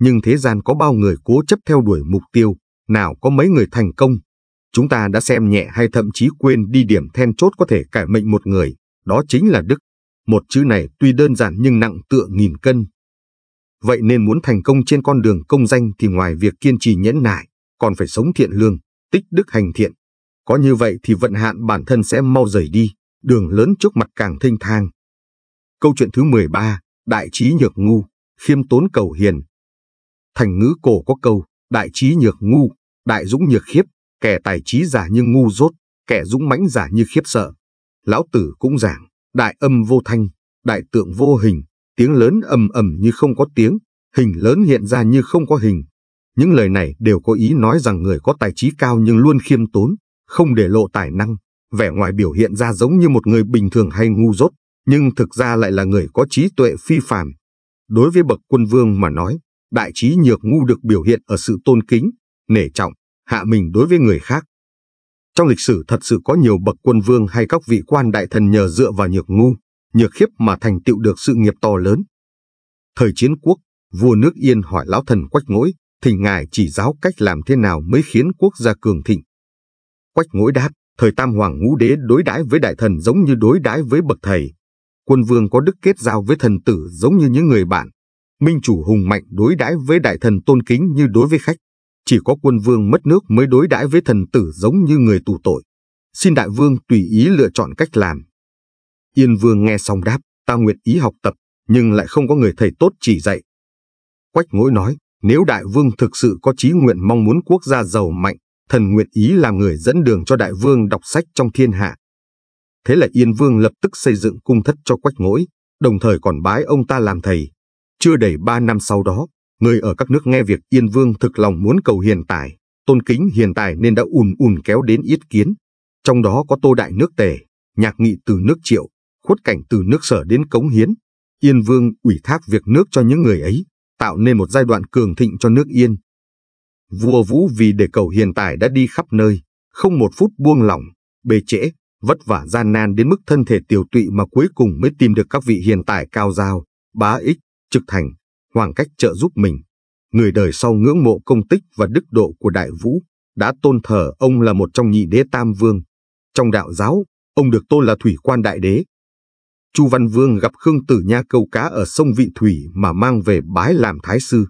Nhưng thế gian có bao người cố chấp theo đuổi mục tiêu, nào có mấy người thành công. Chúng ta đã xem nhẹ hay thậm chí quên đi điểm then chốt có thể cải mệnh một người, đó chính là đức. Một chữ này tuy đơn giản nhưng nặng tựa nghìn cân. Vậy nên muốn thành công trên con đường công danh thì ngoài việc kiên trì nhẫn nại, còn phải sống thiện lương, tích đức hành thiện. Có như vậy thì vận hạn bản thân sẽ mau rời đi, đường lớn trước mặt càng thênh thang. Câu chuyện thứ 13, Đại trí nhược ngu, khiêm tốn cầu hiền. Thành ngữ cổ có câu, đại trí nhược ngu, đại dũng nhược khiếp, kẻ tài trí giả như ngu dốt, kẻ dũng mãnh giả như khiếp sợ. Lão Tử cũng giảng, đại âm vô thanh, đại tượng vô hình, tiếng lớn ầm ầm như không có tiếng, hình lớn hiện ra như không có hình. Những lời này đều có ý nói rằng người có tài trí cao nhưng luôn khiêm tốn, không để lộ tài năng, vẻ ngoài biểu hiện ra giống như một người bình thường hay ngu dốt, nhưng thực ra lại là người có trí tuệ phi phàm. Đối với bậc quân vương mà nói, đại trí nhược ngu được biểu hiện ở sự tôn kính, nể trọng, hạ mình đối với người khác. Trong lịch sử thật sự có nhiều bậc quân vương hay các vị quan đại thần nhờ dựa vào nhược ngu, nhược khiếp mà thành tựu được sự nghiệp to lớn. Thời chiến quốc, vua nước Yên hỏi lão thần Quách Ngỗi, thỉnh ngài chỉ giáo cách làm thế nào mới khiến quốc gia cường thịnh. Quách Ngỗi đáp, thời Tam Hoàng Ngũ Đế đối đãi với đại thần giống như đối đãi với bậc thầy. Quân vương có đức kết giao với thần tử giống như những người bạn. Minh chủ hùng mạnh đối đãi với đại thần tôn kính như đối với khách. Chỉ có quân vương mất nước mới đối đãi với thần tử giống như người tù tội. Xin đại vương tùy ý lựa chọn cách làm. Yên vương nghe xong đáp, ta nguyện ý học tập, nhưng lại không có người thầy tốt chỉ dạy. Quách ngỗi nói, nếu đại vương thực sự có chí nguyện mong muốn quốc gia giàu mạnh, thần nguyện ý làm người dẫn đường cho đại vương đọc sách trong thiên hạ. Thế là Yên Vương lập tức xây dựng cung thất cho Quách Ngỗi, đồng thời còn bái ông ta làm thầy. Chưa đầy ba năm sau đó, người ở các nước nghe việc Yên Vương thực lòng muốn cầu hiền tài, tôn kính hiền tài nên đã ùn ùn kéo đến yết kiến. Trong đó có Tô Đại nước Tề, Nhạc Nghị từ nước Triệu, Khuất Cảnh từ nước Sở đến Cống Hiến. Yên Vương ủy thác việc nước cho những người ấy, tạo nên một giai đoạn cường thịnh cho nước Yên. Vua Vũ vì để cầu hiền tài đã đi khắp nơi, không một phút buông lỏng, bề trễ, vất vả gian nan đến mức thân thể tiểu tụy mà cuối cùng mới tìm được các vị hiền tài cao giao, bá ích, trực thành, hoàng cách trợ giúp mình. Người đời sau ngưỡng mộ công tích và đức độ của Đại Vũ, đã tôn thờ ông là một trong nhị đế tam vương. Trong đạo giáo, ông được tôn là thủy quan đại đế. Chu Văn Vương gặp Khương Tử Nha câu cá ở sông Vị Thủy mà mang về bái làm thái sư.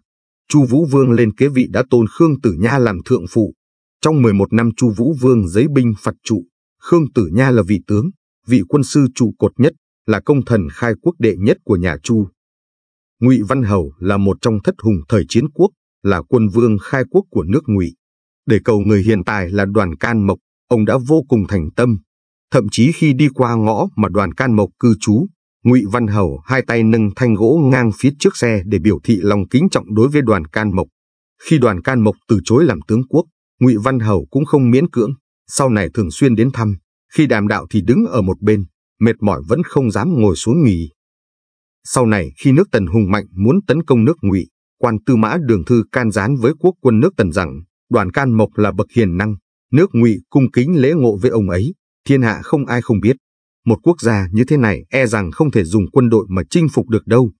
Chu Vũ Vương lên kế vị đã tôn Khương Tử Nha làm thượng phụ. Trong 11 năm Chu Vũ Vương giấy binh phạt trụ, Khương Tử Nha là vị tướng, vị quân sư trụ cột nhất, là công thần khai quốc đệ nhất của nhà Chu. Ngụy Văn Hầu là một trong thất hùng thời chiến quốc, là quân vương khai quốc của nước Ngụy. Để cầu người hiện tại là đoàn can mộc, ông đã vô cùng thành tâm. Thậm chí khi đi qua ngõ mà đoàn can mộc cư trú, Ngụy Văn Hầu hai tay nâng thanh gỗ ngang phía trước xe để biểu thị lòng kính trọng đối với đoàn can mộc. Khi đoàn can mộc từ chối làm tướng quốc, Ngụy Văn Hầu cũng không miễn cưỡng, sau này thường xuyên đến thăm, khi đàm đạo thì đứng ở một bên, mệt mỏi vẫn không dám ngồi xuống nghỉ. Sau này khi nước Tần hùng mạnh muốn tấn công nước Ngụy, quan tư mã đường thư can gián với quốc quân nước Tần rằng đoàn can mộc là bậc hiền năng, nước Ngụy cung kính lễ ngộ với ông ấy, thiên hạ không ai không biết. Một quốc gia như thế này e rằng không thể dùng quân đội mà chinh phục được đâu.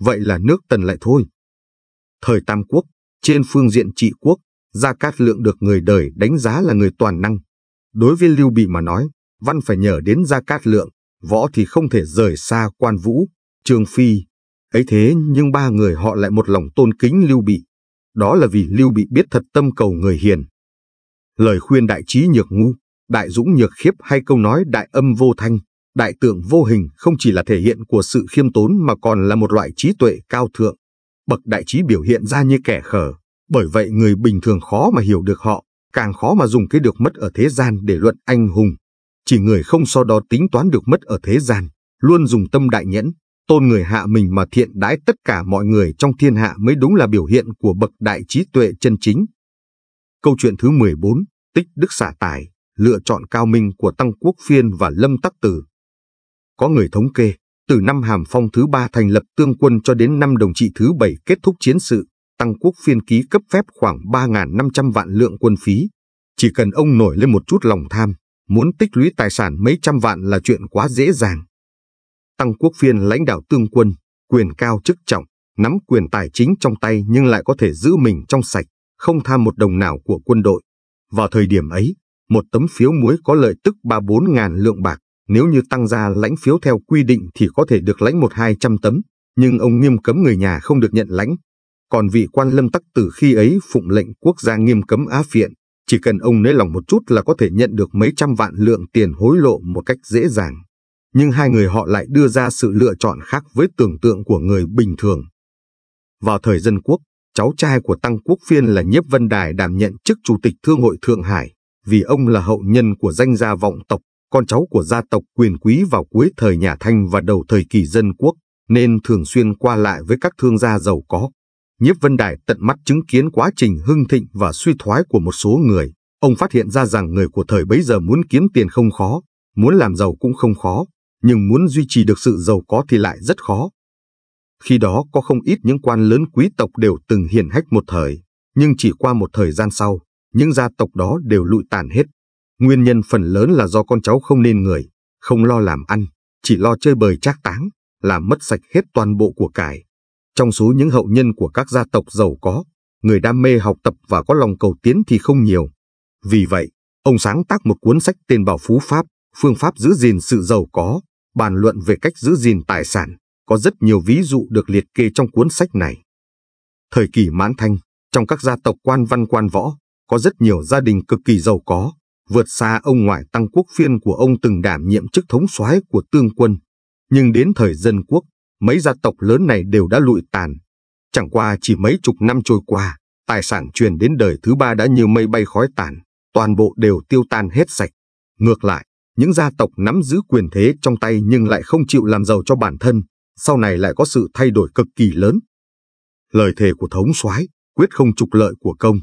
Vậy là nước Tần lại thôi. Thời Tam Quốc, trên phương diện trị quốc, Gia Cát Lượng được người đời đánh giá là người toàn năng. Đối với Lưu Bị mà nói, văn phải nhờ đến Gia Cát Lượng, võ thì không thể rời xa quan vũ, Trương Phi. Ấy thế nhưng ba người họ lại một lòng tôn kính Lưu Bị. Đó là vì Lưu Bị biết thật tâm cầu người hiền. Lời khuyên đại trí nhược ngu, đại dũng nhược khiếp hay câu nói đại âm vô thanh, đại tượng vô hình không chỉ là thể hiện của sự khiêm tốn mà còn là một loại trí tuệ cao thượng. Bậc đại trí biểu hiện ra như kẻ khờ, bởi vậy người bình thường khó mà hiểu được họ, càng khó mà dùng cái được mất ở thế gian để luận anh hùng. Chỉ người không so đo tính toán được mất ở thế gian, luôn dùng tâm đại nhẫn, tôn người hạ mình mà thiện đãi tất cả mọi người trong thiên hạ mới đúng là biểu hiện của bậc đại trí tuệ chân chính. Câu chuyện thứ 14, Tích Đức Xả Tài, lựa chọn cao minh của Tăng Quốc Phiên và Lâm Tắc Tử. Có người thống kê, từ năm Hàm Phong thứ ba thành lập tương quân cho đến năm Đồng Trị thứ bảy kết thúc chiến sự, Tăng Quốc Phiên ký cấp phép khoảng 3.500 vạn lượng quân phí. Chỉ cần ông nổi lên một chút lòng tham, muốn tích lũy tài sản mấy trăm vạn là chuyện quá dễ dàng. Tăng Quốc Phiên lãnh đạo tương quân, quyền cao chức trọng, nắm quyền tài chính trong tay nhưng lại có thể giữ mình trong sạch, không tham một đồng nào của quân đội. Vào thời điểm ấy, một tấm phiếu muối có lợi tức ba bốn ngàn lượng bạc, nếu như tăng ra lãnh phiếu theo quy định thì có thể được lãnh một hai trăm tấm, nhưng ông nghiêm cấm người nhà không được nhận lãnh. Còn vị quan lâm tắc từ khi ấy phụng lệnh quốc gia nghiêm cấm á phiện, chỉ cần ông nới lòng một chút là có thể nhận được mấy trăm vạn lượng tiền hối lộ một cách dễ dàng. Nhưng hai người họ lại đưa ra sự lựa chọn khác với tưởng tượng của người bình thường. Vào thời dân quốc, cháu trai của Tăng Quốc Phiên là Nhiếp Vân Đài đảm nhận chức Chủ tịch Thương hội Thượng Hải, vì ông là hậu nhân của danh gia vọng tộc, con cháu của gia tộc quyền quý vào cuối thời nhà Thanh và đầu thời kỳ dân quốc, nên thường xuyên qua lại với các thương gia giàu có. Nhiếp Vân Đài tận mắt chứng kiến quá trình hưng thịnh và suy thoái của một số người. Ông phát hiện ra rằng người của thời bấy giờ muốn kiếm tiền không khó, muốn làm giàu cũng không khó, nhưng muốn duy trì được sự giàu có thì lại rất khó. Khi đó có không ít những quan lớn quý tộc đều từng hiển hách một thời, nhưng chỉ qua một thời gian sau, những gia tộc đó đều lụi tàn hết. Nguyên nhân phần lớn là do con cháu không nên người, không lo làm ăn, chỉ lo chơi bời trác táng, làm mất sạch hết toàn bộ của cải. Trong số những hậu nhân của các gia tộc giàu có, người đam mê học tập và có lòng cầu tiến thì không nhiều. Vì vậy, ông sáng tác một cuốn sách tên Bảo Phú Pháp, phương pháp giữ gìn sự giàu có, bàn luận về cách giữ gìn tài sản, có rất nhiều ví dụ được liệt kê trong cuốn sách này. Thời kỳ mãn thanh, trong các gia tộc quan văn quan võ, có rất nhiều gia đình cực kỳ giàu có, vượt xa ông ngoại tăng quốc phiên của ông từng đảm nhiệm chức thống soái của tương quân. Nhưng đến thời dân quốc, mấy gia tộc lớn này đều đã lụi tàn. Chẳng qua chỉ mấy chục năm trôi qua, tài sản truyền đến đời thứ ba đã như mây bay khói tàn, toàn bộ đều tiêu tan hết sạch. Ngược lại, những gia tộc nắm giữ quyền thế trong tay nhưng lại không chịu làm giàu cho bản thân, sau này lại có sự thay đổi cực kỳ lớn. Lời thề của thống soái quyết không trục lợi của công.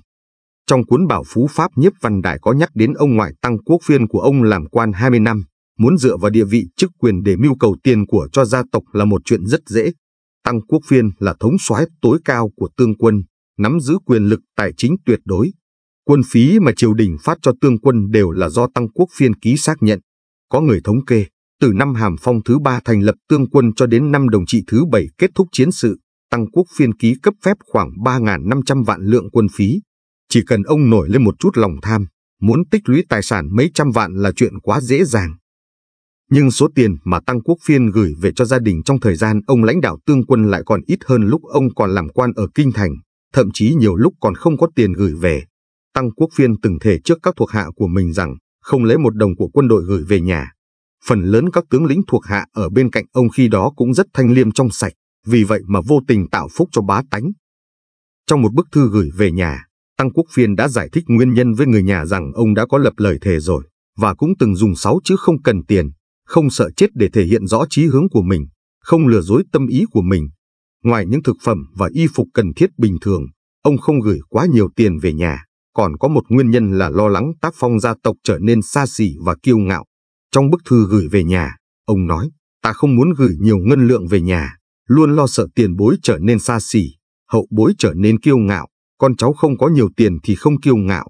Trong cuốn Bảo Phú Pháp Nhiếp Văn Đại có nhắc đến ông ngoại tăng quốc phiên của ông làm quan 20 năm, muốn dựa vào địa vị chức quyền để mưu cầu tiền của cho gia tộc là một chuyện rất dễ. Tăng quốc phiên là thống soái tối cao của tương quân, nắm giữ quyền lực tài chính tuyệt đối. Quân phí mà triều đình phát cho tương quân đều là do tăng quốc phiên ký xác nhận. Có người thống kê, từ năm Hàm Phong thứ ba thành lập tương quân cho đến năm Đồng Trị thứ bảy kết thúc chiến sự, tăng quốc phiên ký cấp phép khoảng 3.500 vạn lượng quân phí. Chỉ cần ông nổi lên một chút lòng tham, muốn tích lũy tài sản mấy trăm vạn là chuyện quá dễ dàng. Nhưng số tiền mà Tăng Quốc Phiên gửi về cho gia đình trong thời gian ông lãnh đạo tương quân lại còn ít hơn lúc ông còn làm quan ở Kinh Thành, thậm chí nhiều lúc còn không có tiền gửi về. Tăng Quốc Phiên từng thể trước các thuộc hạ của mình rằng không lấy một đồng của quân đội gửi về nhà. Phần lớn các tướng lĩnh thuộc hạ ở bên cạnh ông khi đó cũng rất thanh liêm trong sạch, vì vậy mà vô tình tạo phúc cho bá tánh. Trong một bức thư gửi về nhà, Tăng Quốc Phiên đã giải thích nguyên nhân với người nhà rằng ông đã có lập lời thề rồi, và cũng từng dùng sáu chữ không cần tiền, không sợ chết để thể hiện rõ chí hướng của mình, không lừa dối tâm ý của mình. Ngoài những thực phẩm và y phục cần thiết bình thường, ông không gửi quá nhiều tiền về nhà, còn có một nguyên nhân là lo lắng tác phong gia tộc trở nên xa xỉ và kiêu ngạo. Trong bức thư gửi về nhà, ông nói, ta không muốn gửi nhiều ngân lượng về nhà, luôn lo sợ tiền bối trở nên xa xỉ, hậu bối trở nên kiêu ngạo, con cháu không có nhiều tiền thì không kiêu ngạo.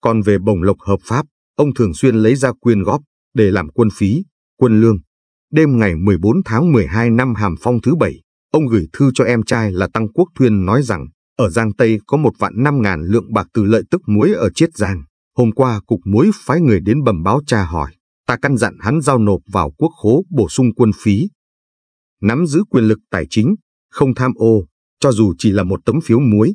Còn về bổng lộc hợp pháp, ông thường xuyên lấy ra quyên góp để làm quân phí, quân lương. Đêm ngày 14 tháng 12 năm Hàm Phong thứ bảy, ông gửi thư cho em trai là Tăng Quốc Thuyên nói rằng ở Giang Tây có một vạn năm ngàn lượng bạc từ lợi tức muối ở Chiết Giang. Hôm qua cục muối phái người đến bẩm báo tra hỏi, ta căn dặn hắn giao nộp vào quốc khố bổ sung quân phí. Nắm giữ quyền lực tài chính, không tham ô, cho dù chỉ là một tấm phiếu muối.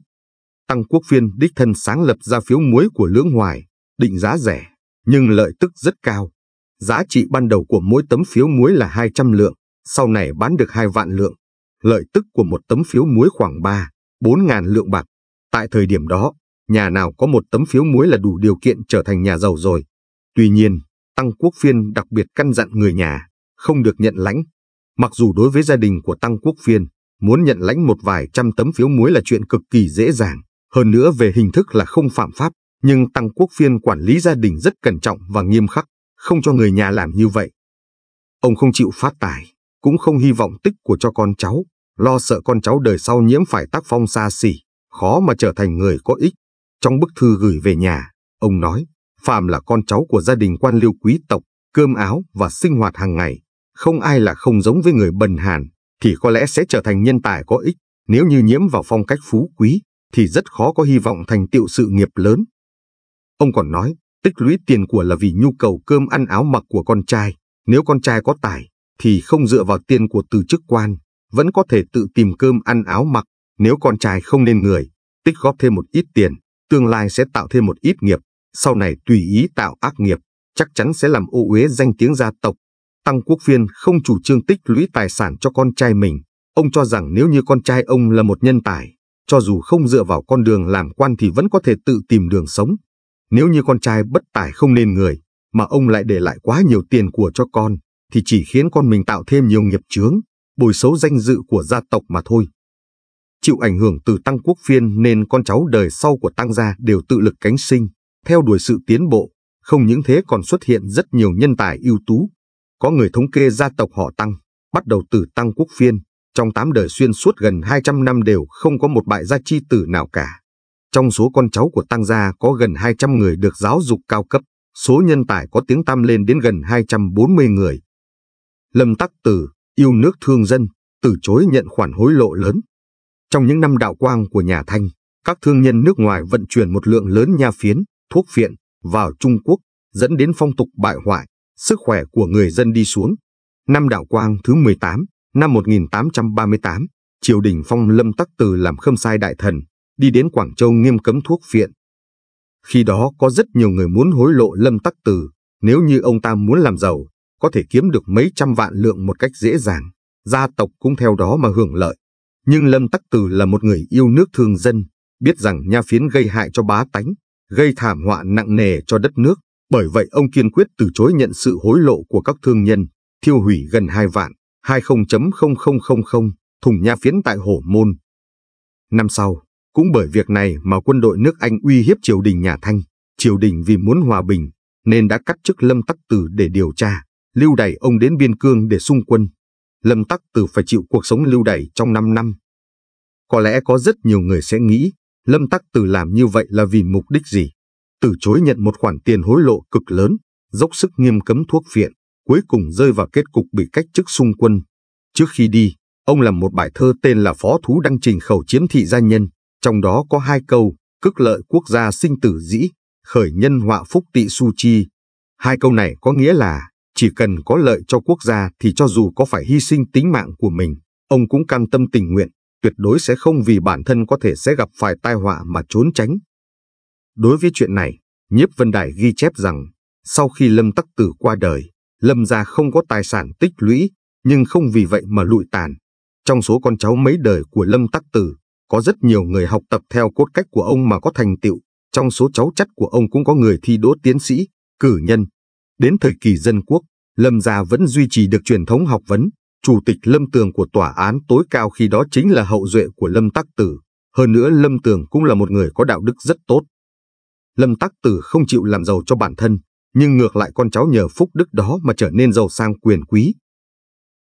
Tăng Quốc Phiên đích thân sáng lập ra phiếu muối của Lưỡng Hoài, định giá rẻ, nhưng lợi tức rất cao. Giá trị ban đầu của mỗi tấm phiếu muối là 200 lượng, sau này bán được 2 vạn lượng. Lợi tức của một tấm phiếu muối khoảng 3, 4 ngàn lượng bạc. Tại thời điểm đó, nhà nào có một tấm phiếu muối là đủ điều kiện trở thành nhà giàu rồi. Tuy nhiên, Tăng Quốc Phiên đặc biệt căn dặn người nhà, không được nhận lãnh. Mặc dù đối với gia đình của Tăng Quốc Phiên, muốn nhận lãnh một vài trăm tấm phiếu muối là chuyện cực kỳ dễ dàng, hơn nữa về hình thức là không phạm pháp, nhưng Tăng Quốc Phiên quản lý gia đình rất cẩn trọng và nghiêm khắc, không cho người nhà làm như vậy. Ông không chịu phát tài, cũng không hy vọng tích của cho con cháu, lo sợ con cháu đời sau nhiễm phải tác phong xa xỉ, khó mà trở thành người có ích. Trong bức thư gửi về nhà, ông nói, phàm là con cháu của gia đình quan liêu quý tộc, cơm áo và sinh hoạt hàng ngày, không ai là không giống với người bần hàn, thì có lẽ sẽ trở thành nhân tài có ích. Nếu như nhiễm vào phong cách phú quý, thì rất khó có hy vọng thành tựu sự nghiệp lớn. Ông còn nói, tích lũy tiền của là vì nhu cầu cơm ăn áo mặc của con trai. Nếu con trai có tài, thì không dựa vào tiền của từ chức quan, vẫn có thể tự tìm cơm ăn áo mặc. Nếu con trai không nên người, tích góp thêm một ít tiền, tương lai sẽ tạo thêm một ít nghiệp, sau này tùy ý tạo ác nghiệp, chắc chắn sẽ làm ô uế danh tiếng gia tộc. Tăng Quốc Phiên không chủ trương tích lũy tài sản cho con trai mình. Ông cho rằng nếu như con trai ông là một nhân tài, cho dù không dựa vào con đường làm quan thì vẫn có thể tự tìm đường sống. Nếu như con trai bất tài không nên người, mà ông lại để lại quá nhiều tiền của cho con, thì chỉ khiến con mình tạo thêm nhiều nghiệp chướng, bồi xấu danh dự của gia tộc mà thôi. Chịu ảnh hưởng từ Tăng Quốc Phiên nên con cháu đời sau của Tăng gia đều tự lực cánh sinh, theo đuổi sự tiến bộ, không những thế còn xuất hiện rất nhiều nhân tài ưu tú. Có người thống kê gia tộc họ Tăng, bắt đầu từ Tăng Quốc Phiên, trong tám đời xuyên suốt gần 200 năm đều không có một bại gia chi tử nào cả. Trong số con cháu của Tăng gia có gần 200 người được giáo dục cao cấp, số nhân tài có tiếng tăm lên đến gần 240 người. Lâm Tắc Tử, yêu nước thương dân, từ chối nhận khoản hối lộ lớn. Trong những năm đạo quang của nhà Thanh, các thương nhân nước ngoài vận chuyển một lượng lớn nha phiến, thuốc phiện vào Trung Quốc, dẫn đến phong tục bại hoại, sức khỏe của người dân đi xuống. Năm đạo quang thứ 18, năm 1838, triều đình phong Lâm Tắc Từ làm khâm sai đại thần, đi đến Quảng Châu nghiêm cấm thuốc phiện. Khi đó có rất nhiều người muốn hối lộ Lâm Tắc Từ, nếu như ông ta muốn làm giàu, có thể kiếm được mấy trăm vạn lượng một cách dễ dàng, gia tộc cũng theo đó mà hưởng lợi. Nhưng Lâm Tắc Từ là một người yêu nước thương dân, biết rằng nha phiến gây hại cho bá tánh, gây thảm họa nặng nề cho đất nước, bởi vậy ông kiên quyết từ chối nhận sự hối lộ của các thương nhân, thiêu hủy gần 2 vạn, 20.0000 thùng nha phiến tại Hổ Môn. Năm sau, cũng bởi việc này mà quân đội nước Anh uy hiếp triều đình nhà Thanh, triều đình vì muốn hòa bình, nên đã cắt chức Lâm Tắc từ để điều tra, lưu đày ông đến biên cương để xung quân. Lâm Tắc Tử phải chịu cuộc sống lưu đày trong 5 năm. Có lẽ có rất nhiều người sẽ nghĩ, Lâm Tắc Tử làm như vậy là vì mục đích gì? Từ chối nhận một khoản tiền hối lộ cực lớn, dốc sức nghiêm cấm thuốc phiện, cuối cùng rơi vào kết cục bị cách chức xung quân. Trước khi đi, ông làm một bài thơ tên là Phó Thú Đăng Trình Khẩu Chiếm Thị Gia Nhân, trong đó có hai câu, cức lợi quốc gia sinh tử dĩ, khởi nhân họa phúc tị su chi. Hai câu này có nghĩa là, chỉ cần có lợi cho quốc gia thì cho dù có phải hy sinh tính mạng của mình, ông cũng cam tâm tình nguyện, tuyệt đối sẽ không vì bản thân có thể sẽ gặp phải tai họa mà trốn tránh. Đối với chuyện này, Nhiếp Vân Đài ghi chép rằng, sau khi Lâm Tắc Tử qua đời, Lâm gia không có tài sản tích lũy, nhưng không vì vậy mà lụi tàn. Trong số con cháu mấy đời của Lâm Tắc Tử, có rất nhiều người học tập theo cốt cách của ông mà có thành tựu. Trong số cháu chắt của ông cũng có người thi đỗ tiến sĩ, cử nhân. Đến thời kỳ dân quốc, Lâm gia vẫn duy trì được truyền thống học vấn. Chủ tịch Lâm Tường của tòa án tối cao khi đó chính là hậu duệ của Lâm Tắc Tử. Hơn nữa Lâm Tường cũng là một người có đạo đức rất tốt. Lâm Tắc Tử không chịu làm giàu cho bản thân, nhưng ngược lại con cháu nhờ phúc đức đó mà trở nên giàu sang quyền quý.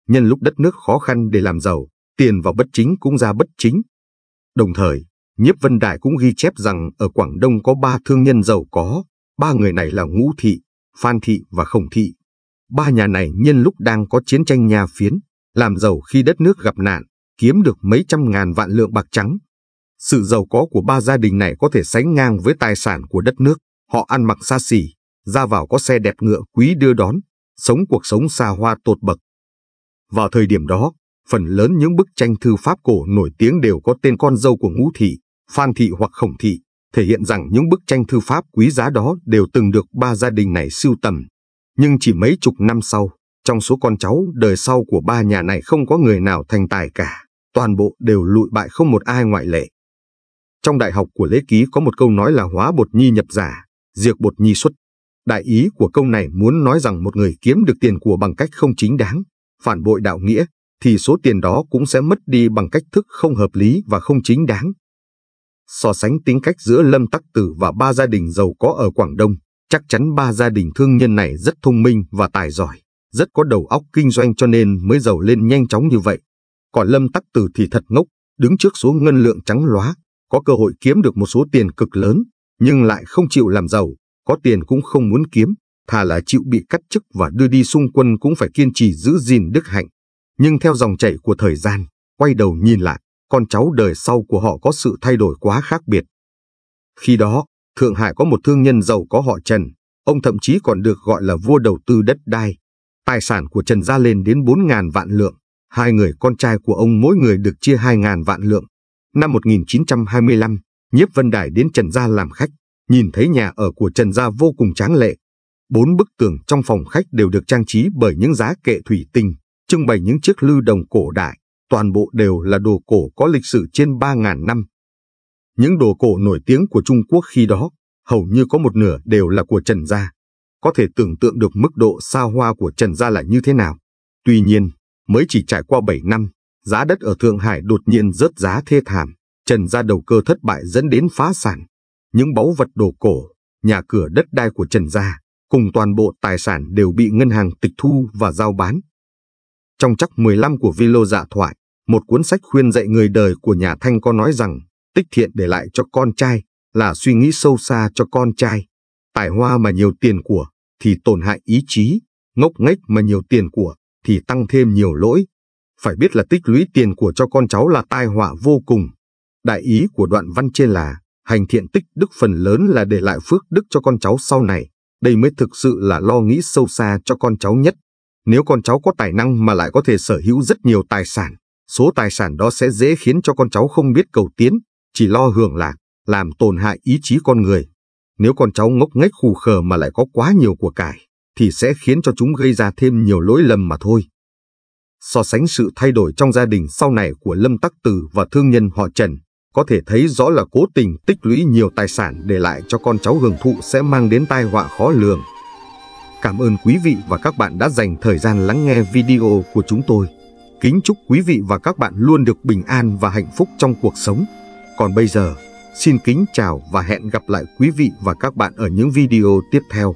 Nhân lúc đất nước khó khăn để làm giàu, tiền vào bất chính cũng ra bất chính. Đồng thời, Nhiếp Vân Đại cũng ghi chép rằng ở Quảng Đông có ba thương nhân giàu có, ba người này là Ngũ Thị, Phan Thị và Khổng Thị. Ba nhà này nhân lúc đang có chiến tranh nhà phiến, làm giàu khi đất nước gặp nạn, kiếm được mấy trăm ngàn vạn lượng bạc trắng. Sự giàu có của ba gia đình này có thể sánh ngang với tài sản của đất nước. Họ ăn mặc xa xỉ, ra vào có xe đẹp ngựa quý đưa đón, sống cuộc sống xa hoa tột bậc. Vào thời điểm đó, phần lớn những bức tranh thư pháp cổ nổi tiếng đều có tên con dâu của ngũ thị, Phan Thị hoặc Khổng Thị, thể hiện rằng những bức tranh thư pháp quý giá đó đều từng được ba gia đình này sưu tầm. Nhưng chỉ mấy chục năm sau, trong số con cháu đời sau của ba nhà này không có người nào thành tài cả, toàn bộ đều lụi bại không một ai ngoại lệ. Trong đại học của Lễ Ký có một câu nói là hóa bột nhi nhập giả, diệt bột nhi xuất. Đại ý của câu này muốn nói rằng một người kiếm được tiền của bằng cách không chính đáng, phản bội đạo nghĩa, thì số tiền đó cũng sẽ mất đi bằng cách thức không hợp lý và không chính đáng. So sánh tính cách giữa Lâm Tắc Tử và ba gia đình giàu có ở Quảng Đông, chắc chắn ba gia đình thương nhân này rất thông minh và tài giỏi, rất có đầu óc kinh doanh cho nên mới giàu lên nhanh chóng như vậy. Còn Lâm Tắc Tử thì thật ngốc, đứng trước số ngân lượng trắng lóa, có cơ hội kiếm được một số tiền cực lớn, nhưng lại không chịu làm giàu, có tiền cũng không muốn kiếm, thà là chịu bị cắt chức và đưa đi xung quân cũng phải kiên trì giữ gìn đức hạnh. Nhưng theo dòng chảy của thời gian, quay đầu nhìn lại, con cháu đời sau của họ có sự thay đổi quá khác biệt. Khi đó, Thượng Hải có một thương nhân giàu có họ Trần, ông thậm chí còn được gọi là vua đầu tư đất đai. Tài sản của Trần gia lên đến 4.000 vạn lượng, hai người con trai của ông mỗi người được chia 2.000 vạn lượng. Năm 1925, Nhiếp Vân Đài đến Trần gia làm khách, nhìn thấy nhà ở của Trần gia vô cùng tráng lệ. Bốn bức tường trong phòng khách đều được trang trí bởi những giá kệ thủy tinh, trưng bày những chiếc lư đồng cổ đại, toàn bộ đều là đồ cổ có lịch sử trên 3.000 năm. Những đồ cổ nổi tiếng của Trung Quốc khi đó, hầu như có một nửa đều là của Trần Gia. Có thể tưởng tượng được mức độ xa hoa của Trần Gia là như thế nào. Tuy nhiên, mới chỉ trải qua 7 năm, giá đất ở Thượng Hải đột nhiên rớt giá thê thảm. Trần Gia đầu cơ thất bại dẫn đến phá sản. Những báu vật đồ cổ, nhà cửa đất đai của Trần Gia, cùng toàn bộ tài sản đều bị ngân hàng tịch thu và giao bán. Trong chắc 15 của Vilo dạ thoại, một cuốn sách khuyên dạy người đời của nhà Thanh có nói rằng tích thiện để lại cho con trai là suy nghĩ sâu xa cho con trai. Tài hoa mà nhiều tiền của thì tổn hại ý chí, ngốc nghếch mà nhiều tiền của thì tăng thêm nhiều lỗi. Phải biết là tích lũy tiền của cho con cháu là tai họa vô cùng. Đại ý của đoạn văn trên là hành thiện tích đức phần lớn là để lại phước đức cho con cháu sau này. Đây mới thực sự là lo nghĩ sâu xa cho con cháu nhất. Nếu con cháu có tài năng mà lại có thể sở hữu rất nhiều tài sản, số tài sản đó sẽ dễ khiến cho con cháu không biết cầu tiến, chỉ lo hưởng lạc, làm tổn hại ý chí con người. Nếu con cháu ngốc nghếch khù khờ mà lại có quá nhiều của cải, thì sẽ khiến cho chúng gây ra thêm nhiều lỗi lầm mà thôi. So sánh sự thay đổi trong gia đình sau này của Lâm Tắc Từ và thương nhân họ Trần, có thể thấy rõ là cố tình tích lũy nhiều tài sản để lại cho con cháu hưởng thụ sẽ mang đến tai họa khó lường. Cảm ơn quý vị và các bạn đã dành thời gian lắng nghe video của chúng tôi. Kính chúc quý vị và các bạn luôn được bình an và hạnh phúc trong cuộc sống. Còn bây giờ, xin kính chào và hẹn gặp lại quý vị và các bạn ở những video tiếp theo.